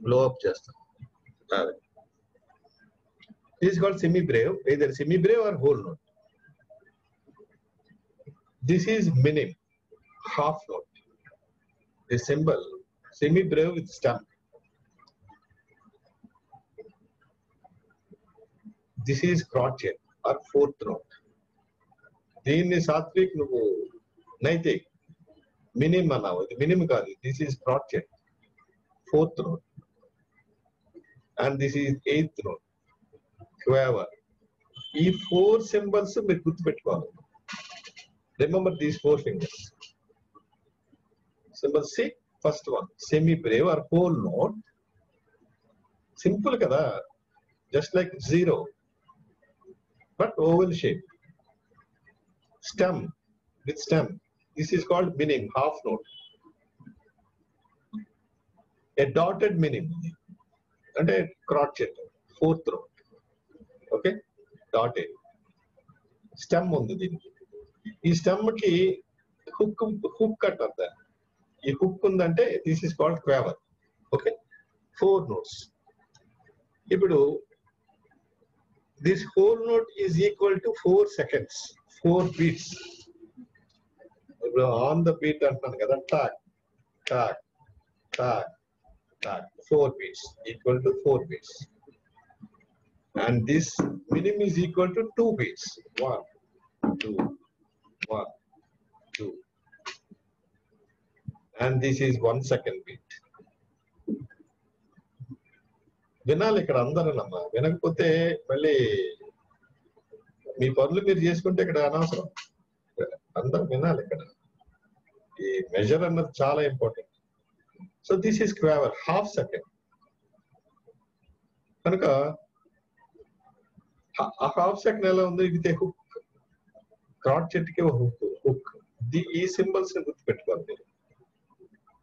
Blow up just. This is called semi-brave, either semi-brave or whole note. This is minim, half note. The symbol, semi-brave with stamp. This is crotchet. Or fourth note దీన్ని సాత్విక్ నువ్వు Naitik minim అన్నావు ఇది minim కాదు this is crotchet fourth note and this is eighth note quaver ఈ four symbols మీరు గుర్తుపెట్టుకోవాలి remember these four fingers symbol see first one semi breve or whole note simple కదా just like zero but oval shape. Stem with stem. This is called minim, half note. A dotted minim. and a crotchet, fourth note. Okay dotted stem ఉంది దీనికి ఈ స్టెమ్కి hook hook అంటారు దాన్ని ఈ hook ఉందంటే this is called quaver okay four notes ఇప్పుడు this whole note is equal to 4 seconds, 4 beats. On the beat, tack, tack, tack, tack, 4 beats, equal to 4 beats. And this minimum is equal to 2 beats. One, two, one, two. And this is 1 second beat. వినాలి ఇక్కడ అందరూనమ్మా. వినకపోతే మళ్ళీ మీ పనులు మీరు చేసుకుంటే ఇక్కడ అనవసరం. అందరూ వినాలి ఇక్కడ. ఈ మెజర్ అన్నది చాలా important so this is quaver half second కనుక ఆ హాఫ్ సెకండ్ ఎలా ఉంది ఇది హుక్ క్రాట్ చెట్టుకి హుక్ హుక్ ఈ సింబల్స్ని గుర్తుపెట్టుకోవాలి మీరు.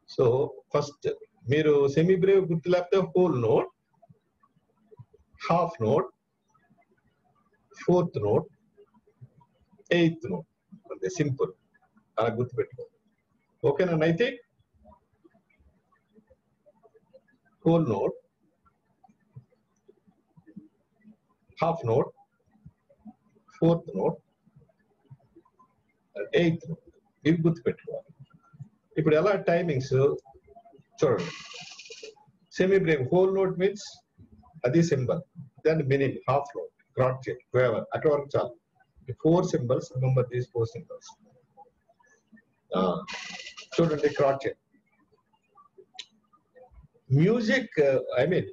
సో ఫస్ట్ మీరు సెమీ బ్రేవ్ గుర్తు లేకపోతే whole note half note, fourth note, eighth note. అంతే సింపుల్ అలా గుర్తుపెట్టుకో ఓకేనా అయితే whole note half note fourth note eighth note ఇవి గుర్తుపెట్టుకోవాలి ఇప్పుడు ఎలా టైమింగ్స్ చూడండి semi breve whole note means అది సింబల్. దాని minim half note crotchet quaver అక్కడ వరకు చాలు. Four symbols remember these four symbols. చూడండి crotchet music I mean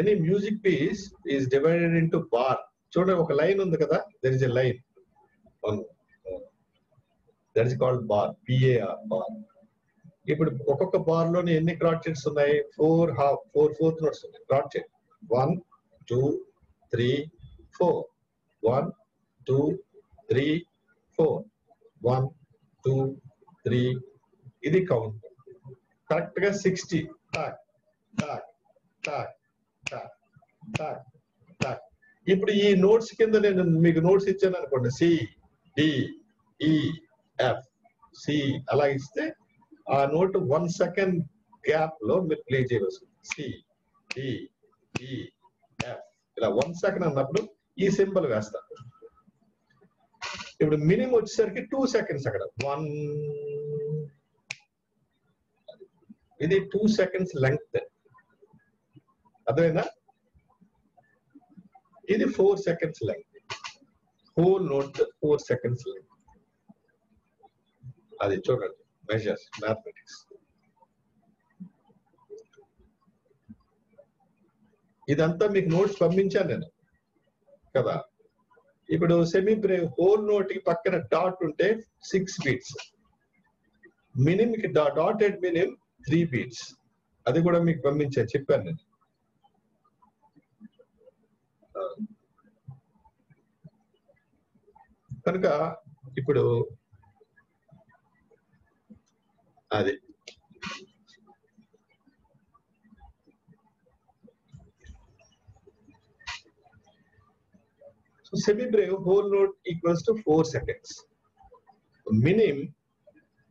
any music piece is divided into bar. చూడండి ఒక లైన్ ఉంది కదా there is a line that is called bar P A R bar ఇప్పుడు ఒక్కొక్క బార్లోని ఎన్ని క్రాట్ చెట్స్ ఉన్నాయి? Four half four fourth notes ఉన్నాయి crotchet one two three four one two three four one two three ఇది count కరెక్ట్గా sixty టాక్ talk talk talk talk టాక్ ఇప్పుడు ఈ నోట్స్ కింద నేను మీకు నోట్స్ ఇచ్చాను అనుకోండి. C D E F C అలా ఇస్తే ఆ నోట్ వన్ సెకండ్ గ్యాప్ లో మీరు ప్లే చేయవచ్చు సి డి ఈ ఎఫ్ ఇలా వన్ సెకండ్ అన్నప్పుడు ఈ సింబల్ వేస్తారు ఇప్పుడు మినిమం వచ్చేసరికి టూ సెకండ్స్ అక్కడ వన్ ఇది టూ సెకండ్స్ లెంగ్త్ అర్థమైందా ఇది four seconds length whole note four seconds length అది చూడండి మెజర్స్ మ్యాథమెటిక్స్ ఇదంతా మీకు నోట్స్ పంపించాను నేను కదా ఇప్పుడు సెమీ బ్రేవ్ హోల్ నోట్ కి పక్కన డాట్ ఉంటే సిక్స్ బీట్స్ మినిమ్ కి డాటెడ్ మినిమ్ త్రీ బీట్స్ అది కూడా మీకు పంపించాను చెప్పాను నేను కనుక ఇప్పుడు అది So semi-brave whole note equals to 4 seconds. Minim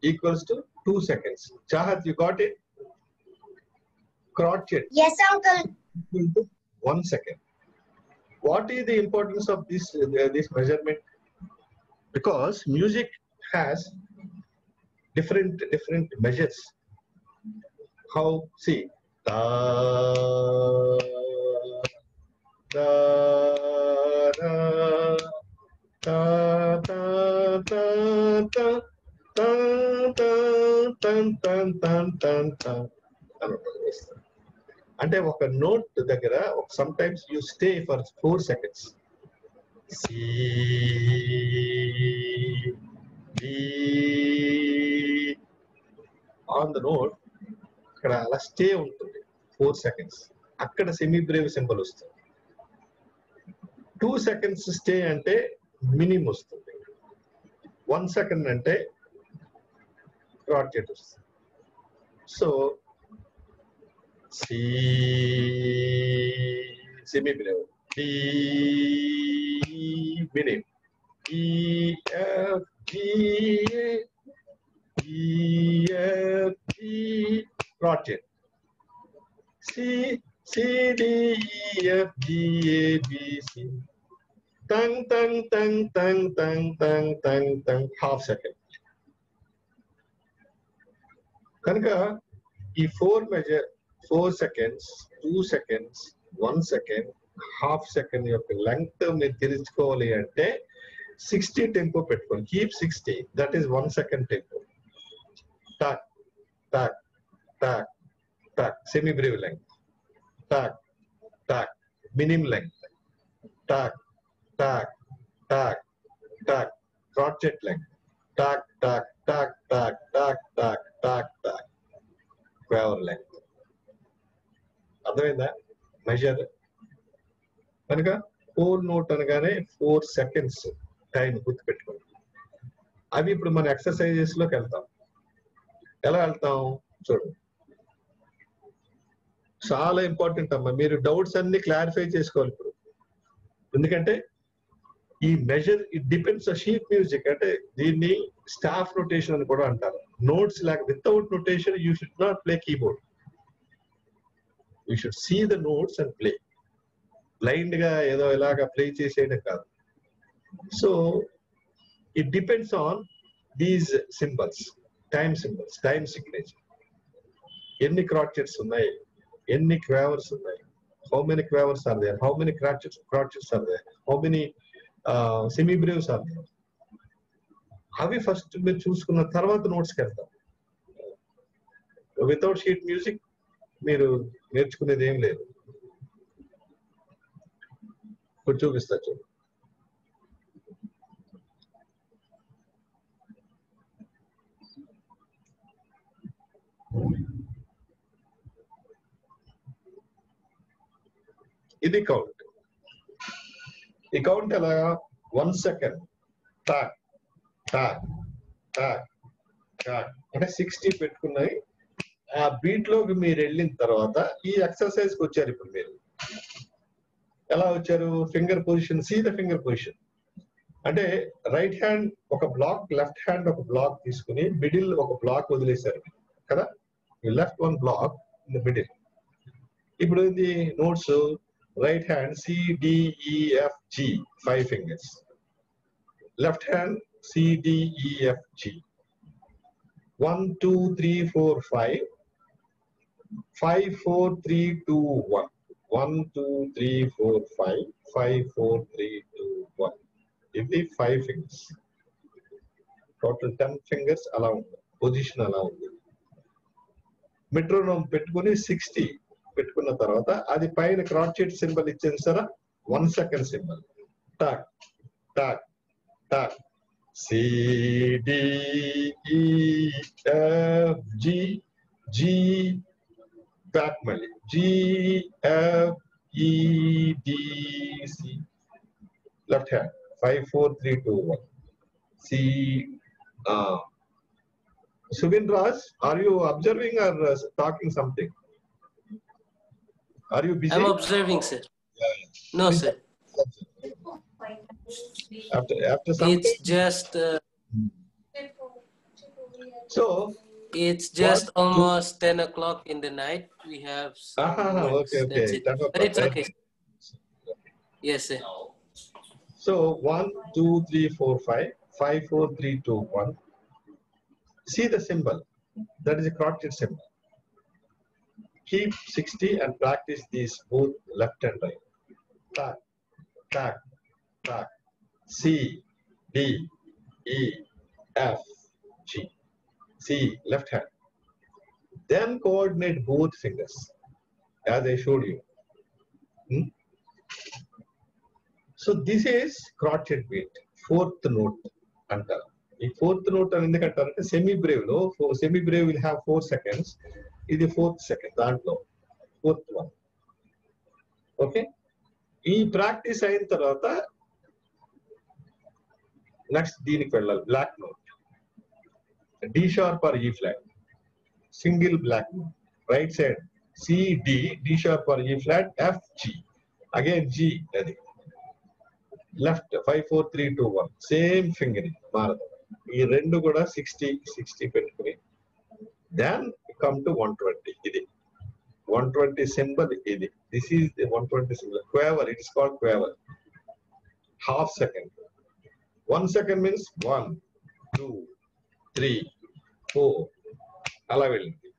equals to 2 seconds. Chahat, you got it? Crotchet Yes, uncle. equal to 1 second. What is the importance of this, uh, this measurement? Because music has different different measures. How see da da da da da da da da da da da da da da and I walk a note there, sometimes you stay for four seconds. See, see. On the note ఇక్కడ అలా stay ఉంటుంది four seconds అక్కడ semi breve symbol వస్తుంది two seconds stay అంటే minimum వస్తుంది one second అంటే rocket వస్తుంది so C semi breve D minim E F G A B brought it. C, C, D, E, F, G, A, B, C. Tang tang tang tang tang tang tang tang. half second. Kanka, four measure four seconds, two seconds, one second, half second యొక్క length మీరు తెలుసుకోవాలి అంటే sixty tempo పెట్టుకోండి keep sixty that is one second tempo tack tack tack tack semi breve length tack tack minimum length tack tack tack tack crotchet length tack tack tack tack tack tack tack tack quaver length అర్థమైందా measure కనుక four note అనగానే four seconds time గుర్తుపెట్టుకోండి అవి ఇప్పుడు మన exercises లోకి వెళ్తాం ఎలా వెళ్తాం? చూడండి చాలా ఇంపార్టెంట్ అమ్మా. మీరు డౌట్స్ అన్ని క్లారిఫై చేసుకోవాలి ఇప్పుడు. ఎందుకంటే ఈ measure it depends sheet music అంటే దీన్ని స్టాఫ్ నొటేషన్ అని కూడా అంటారు. నోట్స్ లాగా without notation you should not play keyboard you should see the notes and play బ్లైండ్గా ఏదో ఇలాగా ప్లే చేసేయడం కాదు. So it depends on these symbols time symbols time signature ఎన్ని క్రాచెట్స్ ఉన్నాయి ఎన్ని క్వావర్స్ ఉన్నాయి how many quavers are there how many crotchets crotchets are there how many semi breves are there అవి ఫస్ట్ మీరు చూసుకున్న తర్వాత నోట్స్కి వెళ్తాం వితౌట్ షీట్ మ్యూజిక్ మీరు నేర్చుకునేది ఏం లేదు ఇప్పుడు చూపిస్తా చూడు ఇది కౌంట్ ఈ కౌంట్ ఎలాగా వన్ సెకండ్ టాక్ టాక్ టాక్ టాక్ అంటే సిక్స్టీ పెట్టుకున్నాయి. ఆ బీట్లోకి మీరు వెళ్ళిన తర్వాత ఈ ఎక్సర్సైజ్కి వచ్చారు ఇప్పుడు మీరు. ఎలా వచ్చారు? Finger position see the finger position అంటే రైట్ హ్యాండ్ ఒక బ్లాక్ లెఫ్ట్ హ్యాండ్ ఒక బ్లాక్ తీసుకుని మిడిల్ ఒక బ్లాక్ వదిలేశారు కదా? Left one block in the middle ఇప్పుడు ఇది notes right hand C D E F G five fingers left hand C D E F G one two three four five five four three two one one two three four five five four three two one ఇది five fingers total ten fingers అలా ఉంది position అలా ఉంది metronome పెట్టుకుని sixty పెట్టుకున్న తర్వాత అది పైన క్రాస్ చెట్ సింబల్ ఇచ్చింది సరే one second symbol tack tack tack C D E F G G back మళ్ళీ G F E D C left hand five four three two one C Subin Raj, are you observing or uh, talking something? Are you busy? I'm observing, sir. No, sir. After after something. It's just uh, So it's just almost ten o'clock in the night. We have Ah, okay, okay. It. But it's okay. Yes, sir. so one, two, three, four, five, five, four, three, two, one. See the symbol. That is a crotchet symbol keep 60 and practice this both left and right. Tack, tack, tack. C, D, E, F, G. C, left hand. Then coordinate both fingers as I showed you. Hmm? So this is crotchet beat, fourth note antaru. ಈ fourth note, ಇಂದ ಕಟ್ಟಾರಂటే semi breve semi breve will have four four seconds ఇది fourth second దాంట్లో fourth one okay ఈ practice అయిన తర్వాత next దీనికి వెళ్ళాలి black note D sharp or E flat single black note right side C D D sharp or E flat F G again G అది left five four three two one same finger మారదు ఈ రెండు కూడా sixty sixty పెట్టుకుని దాన్ come to one twenty ఇది one twenty symbol ఇది this is the one twenty symbol quaver it is called quaver half second one second means one two three four అలా వెళ్ళింది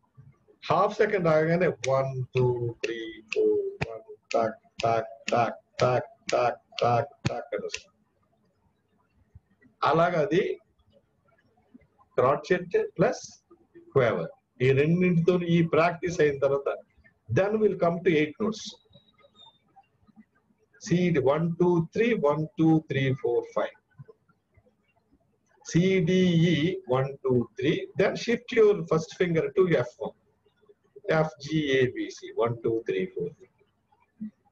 half second రాగానే one two three four one tack tack tack tack tack tack tack అని వస్తుంది అలాగా అది crotchet plus quaver ఈ రెండింటితో ఈ ప్రాక్టీస్ అయిన తర్వాత then will come to eight notes seed one two three one two three four five C D E one two three then shift your first finger to F one F G A B C one two three four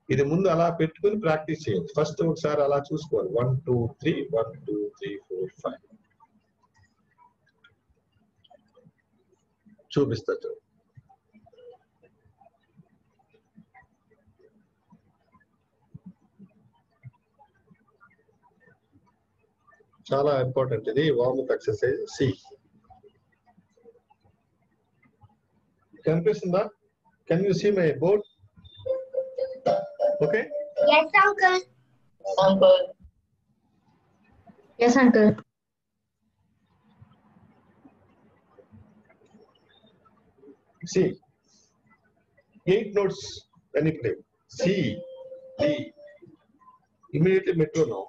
ఇది ముందు అలా పెట్టుకుని practice చేయాలి first ఒకసారి అలా చూసుకోవాలి one two three one two three four five చూపిస్తా చూడు చాలా ఇంపార్టెంట్ ఇది వార్మప్ ఎక్సర్సైజ్ సి కనిపిస్తుందా can you see my board okay Yes, uncle. Uncle. Yes, uncle. See, eight notes when you play. C, D, immediately metronome,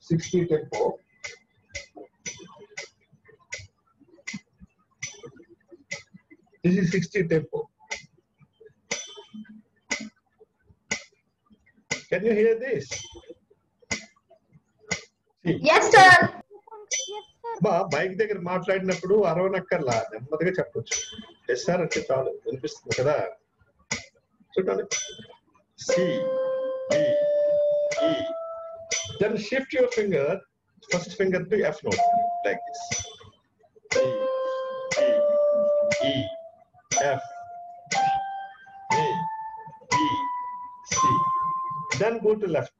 60 tempo. This is 60 tempo. Can you hear this? Yes, sir. బా bike దగ్గర మాట్లాడినప్పుడు అరవనక్కర్లా నెమ్మదిగా చెప్పొచ్చు yes sir అంటే చాలు వినిపిస్తుంది కదా చూడండి C D E then shift your finger first finger to F note like this C D E F A B C then go to left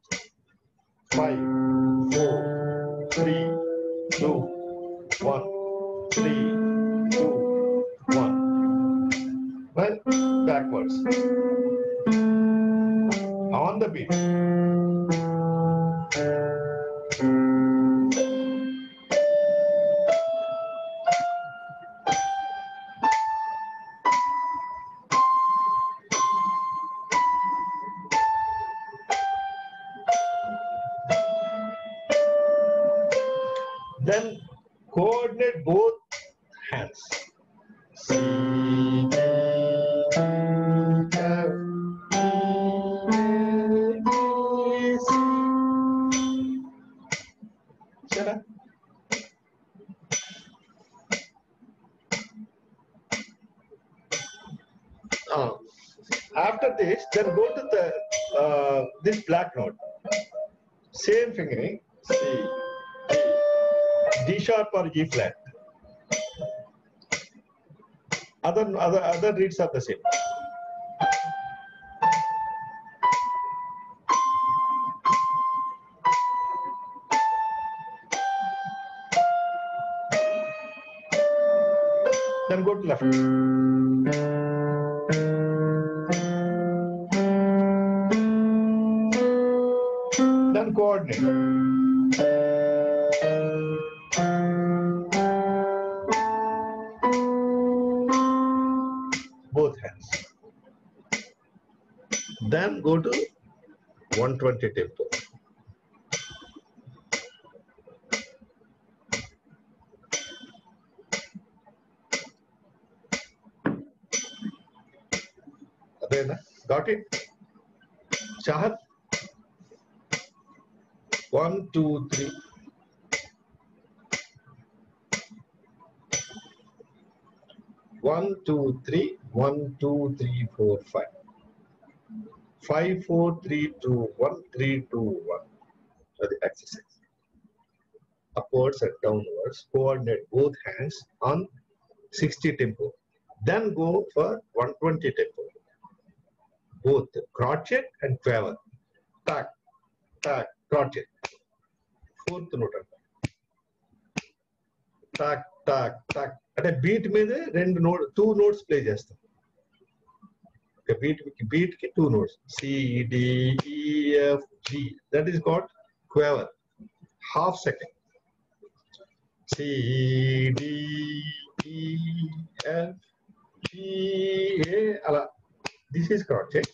five four three two, One, three, two, one. Right? Backwards. On the beat. G flat. Other other other reads are the same. Then go to left. Competitive Adena, got it? Chahat? One, two, three. One, two, three. One, two, three, four, five. five four three two one three two one so the exercise upwards and downwards coordinate both hands on 60 tempo then go for 120 tempo both crotchet and quiver tack tack crotchet fourth note tack tack tack అంటే beat మీద రెండు note two nodes play చేస్తాం beat beat కి two notes C D E F G that is got quaver half second C D E F G A అలా this is క్రాట్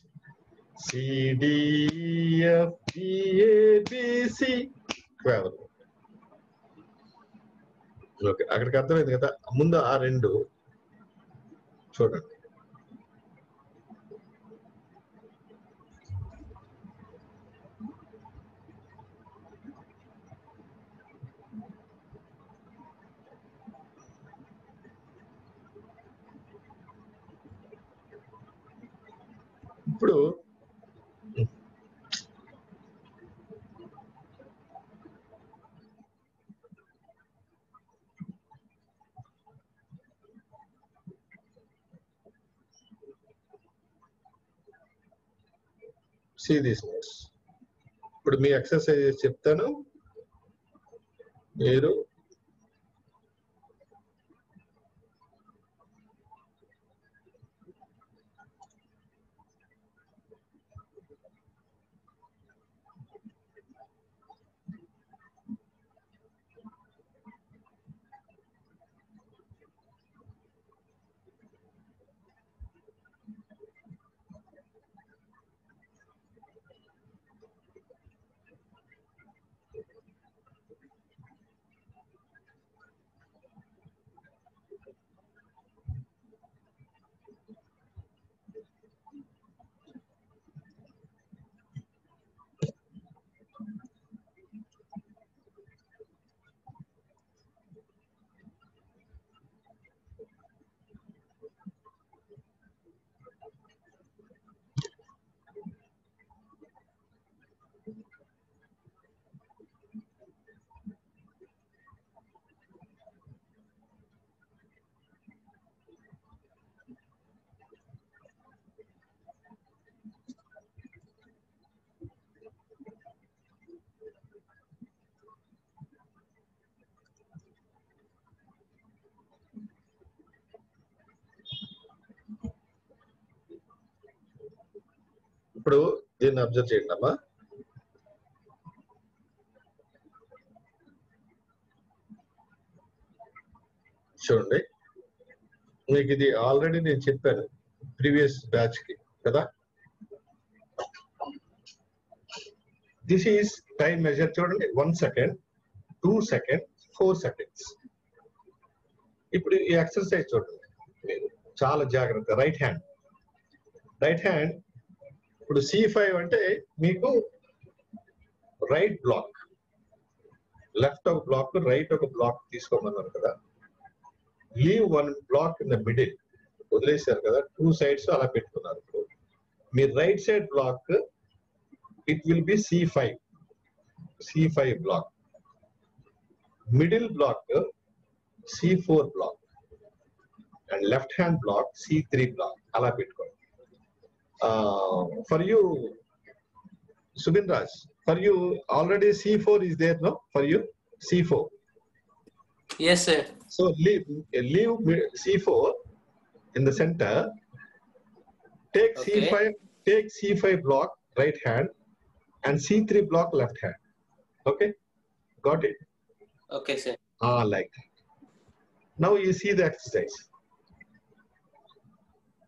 CDF జిఏబిసి quaver okay అక్కడికి అర్థమైంది కదా ముందు ఆ రెండు చూడండి ఇప్పుడు సీ దిస్ నోట్స్ ఇప్పుడు మీ ఎక్సర్సైజెస్ చెప్తాను మీరు ఇప్పుడు దీన్ని అబ్జర్వ్ చేయండి అమ్మా చూడండి మీకు ఇది ఆల్రెడీ నేను చెప్పాను ప్రీవియస్ బ్యాచ్ కి కదా దిస్ ఈస్ టైం మెజర్ చూడండి one second two second four seconds ఇప్పుడు ఈ ఎక్సర్సైజ్ చూడండి మీరు చాలా జాగ్రత్త రైట్ హ్యాండ్ రైట్ హ్యాండ్ ఇప్పుడు సి ఫైవ్ అంటే మీకు రైట్ బ్లాక్ లెఫ్ట్ ఒక బ్లాక్ రైట్ ఒక బ్లాక్ తీసుకోమన్నారు కదా. Leave one block in the middle వదిలేశారు కదా. టూ సైడ్స్ అలా పెట్టుకున్నారు ఇప్పుడు. మీ right side block it will be C five C five block middle block C four block and left hand block C three block అలా పెట్టుకోండి. uh, for you, Subinraj, for you, already C4 is there, no? For you, C4. Yes, sir. So leave, leave C4 in the center. Take okay. C5, take C5 block right hand and C3 block left hand. Okay? Got it? Okay, sir. Ah, like that. Now you see the exercise.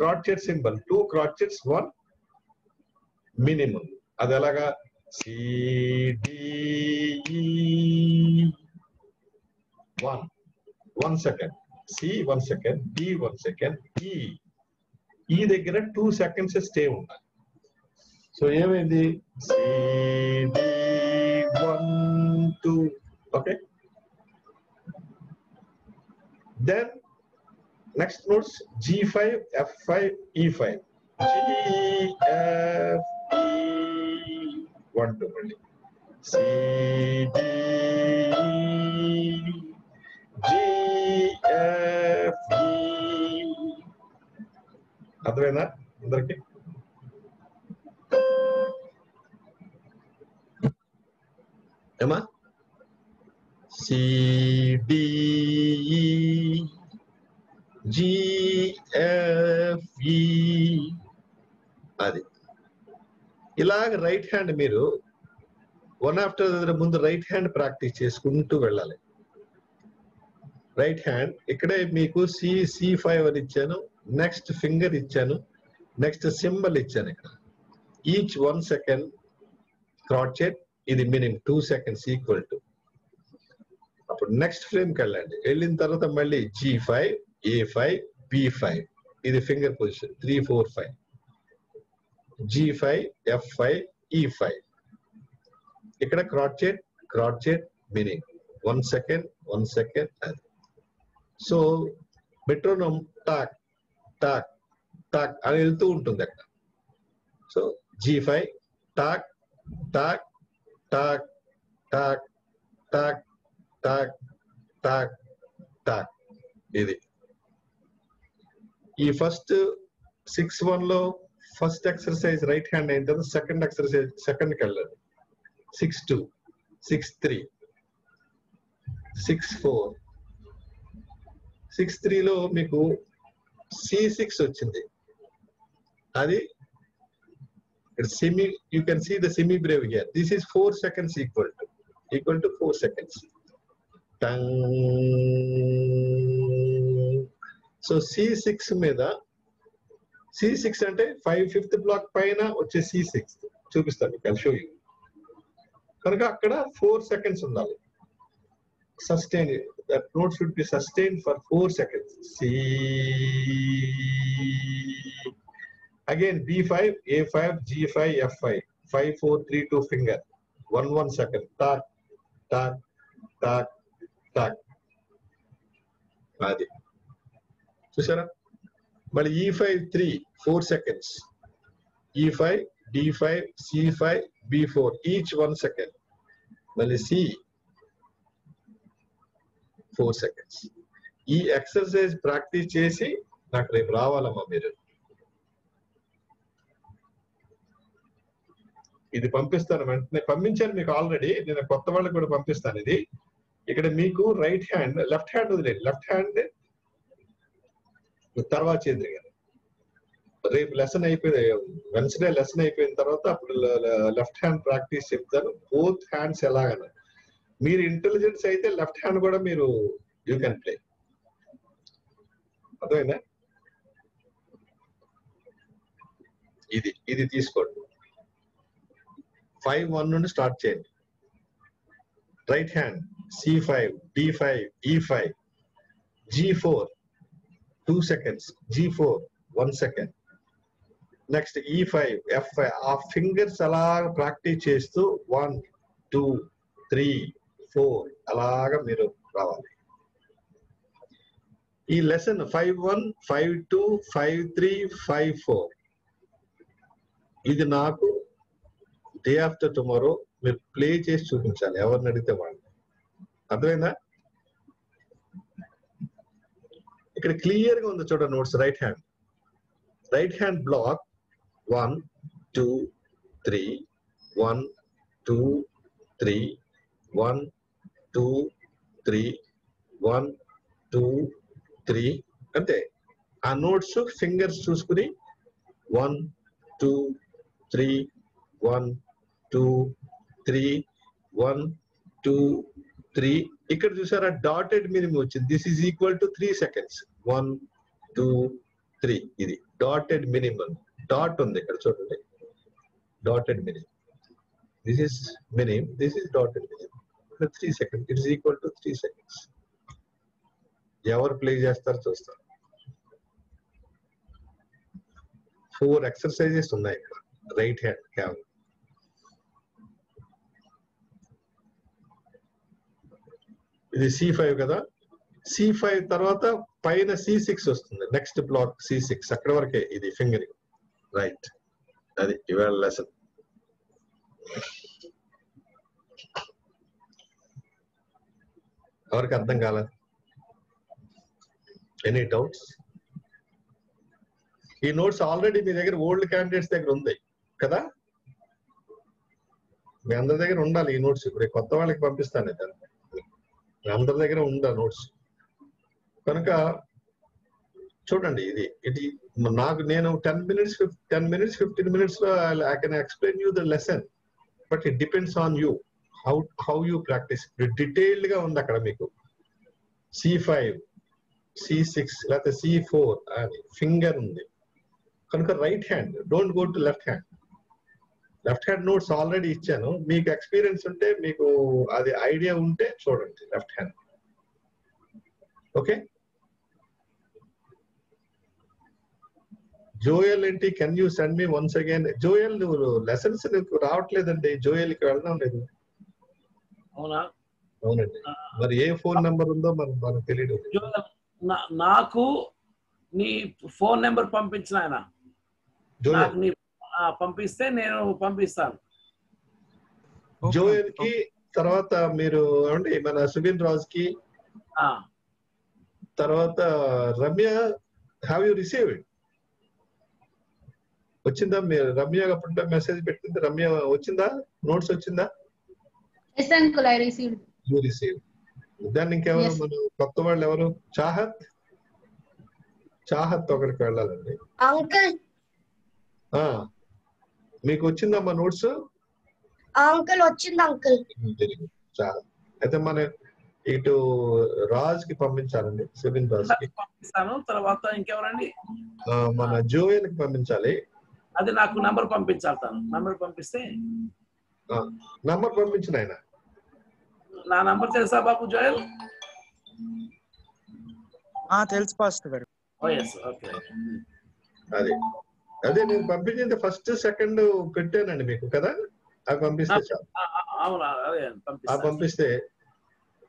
crotchet symbol two crotchets one minimum అది ఎలాగా one one second C one second D one second E E దగ్గర two seconds stay ఉండాలి so ఏమైంది C D one two okay then Next notes G5, F5, E5. G, F, E, one double C, D, E, G, F, E. Advaina, Andarki. Emma? C, D, E. G F E అది. ఇలాగ right hand మీరు one after ముందు right hand practice చేసుకుంటూ వెళ్ళాలి. Right hand ఇక్కడే మీకు C C five అని ఇచ్చాను. నెక్స్ట్ ఫింగర్ ఇచ్చాను. నెక్స్ట్ సింబల్ ఇచ్చాను ఇక్కడ. ఈచ్ వన్ సెకండ్ క్రాచెట్ ఇది minimum two seconds equal to అప్పుడు నెక్స్ట్ ఫ్రేమ్కి వెళ్ళండి. వెళ్ళిన తర్వాత మళ్ళీ జీ ఫైవ్ ఏ ఫైవ్ బి ఫైవ్ ఇది finger position three four five G five F five E five ఇక్కడ crotchet crotchet meaning one second one second అది so metronome tack tack tack అని వెళ్తూ ఉంటుంది అక్కడ so G five tack tack tack tack tack tack tack tack ఇది ఈ first six వన్లో first exercise right hand అయిన తర్వాత సెకండ్ ఎక్సర్సైజ్ సెకండ్కి వెళ్ళండి six two six three six four six త్రీలో మీకు సి సిక్స్ వచ్చింది. అది semi you can see the semi breve here this is four seconds equal to equal to four seconds so C six మీద C six అంటే five fifth block పైన వచ్చే C six చూపిస్తాను మీకు షో యూ కనుక అక్కడ ఫోర్ సెకండ్స్ ఉండాలి sustain that note should be sustain for four seconds C again B five A five G five F five five four three two finger one one second tack tack tack tack అది చూసారా మళ్ళీ e e E five three four seconds E five D five C five B four each one second మళ్ళీ C four seconds ఈ exercise practice చేసి నాకు రేపు రావాలమ్మా మీరు. ఇది పంపిస్తాను వెంటనే. పంపించాను మీకు ఆల్రెడీ నేను కొత్త వాళ్ళకి కూడా పంపిస్తాను ఇది. ఇక్కడ మీకు రైట్ హ్యాండ్ లెఫ్ట్ హ్యాండ్ వదిలేదు లెఫ్ట్ హ్యాండ్ తర్వాత చంద్ర గారు రేపు లెసన్ అయిపోయింది వెన్స్డే లెసన్ అయిపోయిన తర్వాత అప్పుడు లెఫ్ట్ హ్యాండ్ ప్రాక్టీస్ చెప్తాను. బోత్ హ్యాండ్స్ ఎలాగన. మీరు ఇంటెలిజెన్స్ అయితే లెఫ్ట్ హ్యాండ్ కూడా మీరు యూ కెన్ ప్లే అర్థమైనా ఇది ఇది తీసుకోండి. ఫైవ్ వన్ నుండి స్టార్ట్ చేయండి. Right hand C five D five E five G four two seconds G four one second next E five F five ఆ ఫింగర్స్ అలా ప్రాక్టీస్ చేస్తూ వన్ టూ త్రీ ఫోర్ అలాగా మీరు రావాలి. ఈ lesson five one five two five three five four ఇది నాకు day after tomorrow మీరు ప్లే చేసి చూపించాలి. ఎవరిని అడిగితే వాళ్ళు అర్థమైందా? ఇక్కడ క్లియర్ గా ఉంది చూడండి notes right hand right hand black one two three one two three one two three one two three అంతే ఆ నోట్స్ ఫింగర్స్ చూసుకుని one two three one two three one two three ఇక్కడ చూసారా డాటెడ్ మినిమం వచ్చింది this is equal to three seconds one two three ఇది dotted minimum dot ఉంది ఇక్కడ చూడండి dotted minimum this is minimum this is dotted minimum three second it is equal to three seconds ఎవరు play చేస్తారో చూస్తారు four exercises ఉన్నాయి ఇక్కడ right hand క్యావ్ ఇది సి ఫైవ్ కదా సి ఫైవ్ తర్వాత పైన సి సిక్స్ వస్తుంది. నెక్స్ట్ బ్లాక్ సి సిక్స్ అక్కడ వరకే ఇది ఫింగరింగ్ రైట్ అది ఇవాళ లెసన్ ఎవరికి అర్థం కాలేదు ఎనీ డౌట్స్ ఈ నోట్స్ ఆల్రెడీ మీ దగ్గర ఓల్డ్ క్యాండిడేట్స్ దగ్గర ఉంది కదా? మీ అందరి దగ్గర ఉండాలి ఈ నోట్స్ ఇప్పుడు కొత్త వాళ్ళకి పంపిస్తాను ఇది మీ అందరి దగ్గర ఉందా నోట్స్ కనుక చూడండి ఇది ఇది నాకు నేను ten minutes ten minutes fifteen minutes లో I can explain you the lesson but it depends on you how how you practice detailed గా ఉంది అక్కడ మీకు సి ఫైవ్ సి సిక్స్ లేకపోతే సి ఫోర్ అని ఫింగర్ ఉంది కనుక right hand don't go to left hand left hand notes already ఇచ్చాను మీకు ఎక్స్పీరియన్స్ ఉంటే మీకు అది ఐడియా ఉంటే చూడండి లెఫ్ట్ హ్యాండ్ ఓకే జోయల్ ఏంటి can you send me once again Joel నువ్వు లెసన్స్ నీకు రావట్లేదండి జోయల్ కి వెళ్ళడం లేదు అవునా అవునండి మరి ఏ ఫోన్ నెంబర్ ఉందో మనకు మనకు తెలియదు నా- నాకు నీ ఫోన్ నెంబర్ పంపించిన ఆయన జోయల్ నాకు నీ ఆ, పంపిస్తే నేను పంపిస్తాను జోయల్ కి తర్వాత మీరు ఏమండి మన సుబిన్ రాజ్ కి ఆ, తర్వాత రమ్య హ్యావ్ యూ రిసీవ్డ్ వచ్చిందా మీరు రమ్య అప్పుడు మెసేజ్ పెట్టింది రమ్య వచ్చిందా నోట్స్ వచ్చిందా yes uncle I received you receive దాన్ని ఇంకెవరు Yes. మన కొత్త వాళ్ళు ఎవరు చాహత్ చాహత్ ఒకరికి వెళ్ళాలండి అంకుల్ ఆ మీకు వచ్చిందమ్మా నోట్స్ అంకుల్ వచ్చింది అంకుల్ చాహత్ అయితే మన ఇటు రాజ్ కి పంపించాలండి సుబిన్ రాజ్ కి పంపిస్తాను తర్వాత ఇంకెవరండి ఆ, మన జోయల్ కి పంపించాలి అది నాకు నంబర్ పంపించాలి తను నంబర్ పంపిస్తే నంబర్ పంపించిన ఆయన నా నంబర్ తెలుసా బాబు జోయల్ ఆ తెలుసు పాస్టర్ గారు ఓ ఎస్ ఓకే అది అదే నేను పంపించింది ఫస్ట్ సెకండ్ పెట్టానండి మీకు కదా అది పంపిస్తే చాలు అవునా అదే ఆ పంపిస్తాను పంపిస్తే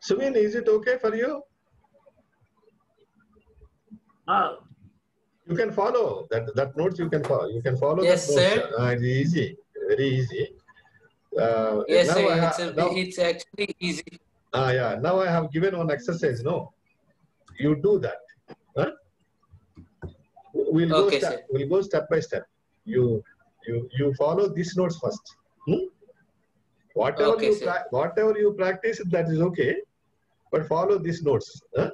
Sumeen is it okay for you ఆ, You can follow that that notes. You can follow. You can follow Yes, that notes. sir. Uh, it's easy, very easy. Uh, Yes, sir. It's, a, now, it's actually easy. ah, yeah. Now I have given one exercise. No, you do that. Huh? We'll go Okay, step. sir. We'll go step by step. You you you follow these notes first. Hmm? Whatever Okay, you whatever you practice, that is okay. But follow these notes. Huh?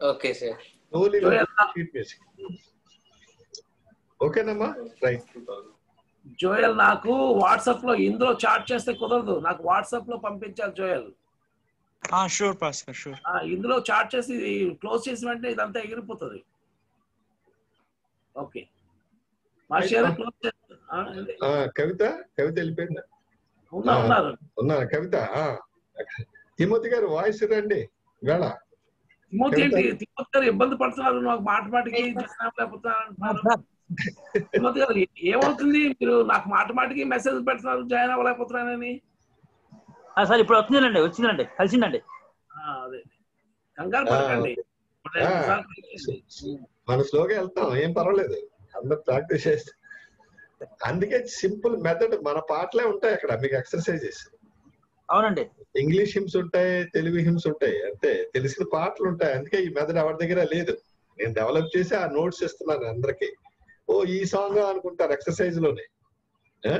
Okay, sir. Music. ఓకేనమ్మా right Joel నాకు వాట్సాప్లో ఇందులో chat చేస్తే కుదరదు. నాకు వాట్సాప్లో పంపించాలి Joel sure pastor sure ఆ, ఇందులో చాట్ చేసి క్లోజ్ చేసిన వెంటనే ఇదంతా ఎగిరిపోతుంది. ఓకే మా షేర్ క్లోజ్? కవిత? కవిత వెళ్ళిపోయిందా? ఉన్నారు ఉన్నారు. ఉన్నా కవిత? తిమోతి గారు వాయిస్ రండి. వేళ. తిమోతి ఏంటి? తిమోతి గారు ఇబ్బంది పడుతున్నారు. నాకు మాట మాటికి లేకపోతున్నారు. తిమోతి గారు ఏమవుతుంది? మీరు నాకు మాట మాటికి మెసేజ్ పెడుతున్నారు. జాయిన్ అవ్వలేకపోతున్నానని. ఆ, సార్ ఇప్పుడు వచ్చిందండి వచ్చిందండి కలిసిందండి. ఆ, అదే. కంగారు పడకండి. మన స్లోగా వెళ్తాం ఏం పర్వాలేదు. అందరు ప్రాక్టీస్ చేస్తే. అందుకే సింపుల్ మెథడ్ మన పాటలే ఉంటాయి అక్కడ మీకు ఎక్సర్సైజెస్ అవునండి ఇంగ్లీష్ హిమ్స్ ఉంటాయి తెలుగు హిమ్స్ ఉంటాయి అంతే తెలిసిన పాటలు ఉంటాయి అందుకే ఈ మెథడ్ ఎవరి దగ్గర లేదు నేను డెవలప్ చేసి ఆ నోట్స్ ఇస్తున్నాను అందరికి ఓ ఈ సాంగ్ అనుకుంటారు ఎక్సర్సైజ్ లోనే ఆ?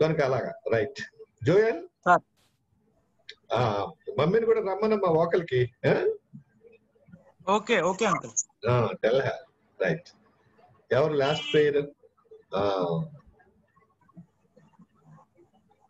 కనుక అలాగా రైట్ జోయల్ సార్. ఆ, మమ్మీని కూడా రమ్మనమ్మా ఓకల్కి okay okay uncle tell right ఎవరు లాస్ట్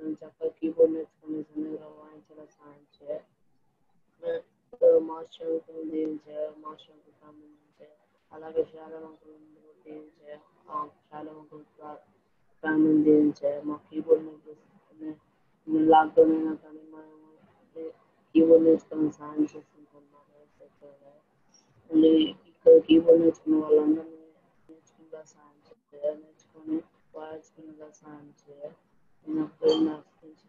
మేము చక్కగా కీబోర్డ్ నేర్చుకుని సన్నిధిలో వాయించేలా సహాయం చేయ మాస్టర్ దీవించే మాస్టర్ ప్రారంభించే అలాగే చాలా మంకులు దీవించే చాలా మంకులు ప్రాణం దీవించే మా కీబోర్డ్ నేర్చుకుని లాక్డౌన్ అయినా కానీ మేము కీబోర్డ్ నేర్చుకుని సహాయం చేస్తుంటున్నాము ఇక్కడ కీబోర్డ్ నేర్చుకున్న వాళ్ళందరినీ నేర్చుకునేలా సహాయం చేయ నేర్చుకొని వాయించుకునేలా సహాయం చేయ నేను ప్రేమ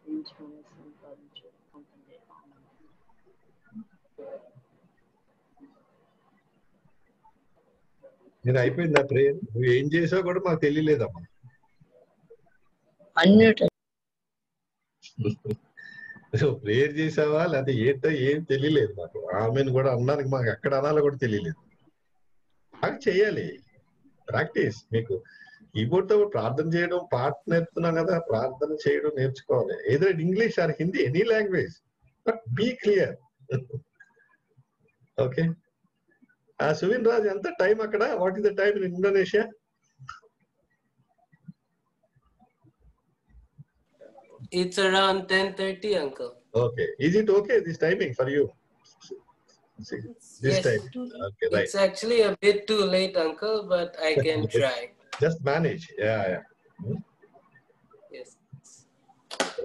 నేర్చుకుని సంపాదించుకుంటుంది నేను అయిపోయింది ఆ ప్రేయర్? నువ్వు ఏం చేసావు కూడా మాకు తెలియలేదమ్మా. నువ్వు ప్రేయర్ చేసావా? లేకపోతే ఏంటో ఏం తెలియలేదు మాకు. ఆమెను కూడా అన్నానికి మాకు ఎక్కడ అనాలో కూడా తెలియలేదు. అది చేయాలి ప్రాక్టీస్. మీకు కీబోర్డ్ తో ప్రార్థన చేయడం పాట నేర్పుతున్నాం కదా ప్రార్థన చేయడం నేర్చుకోవాలి ఏదో English or Hindi any language but be clear okay ఆ సువిన్ రాజ్ ఎంత టైం అక్కడ what is the time in Indonesia It's around 10:30, uncle. Okay. Is it okay this timing for you? This Yes. time. Okay, right. It's actually a bit too late, uncle, but I can try. Just manage. Yeah, yeah. Hmm? Yes.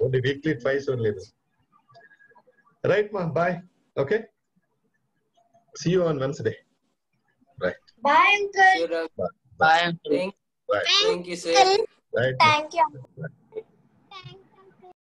Only weekly twice only. Right, ma. Bye. Okay. See you on Wednesday. Right. Bye, uncle. Sure. Bye. Bye. Thank, Bye. thank you, sir. Right. Thank you. Right.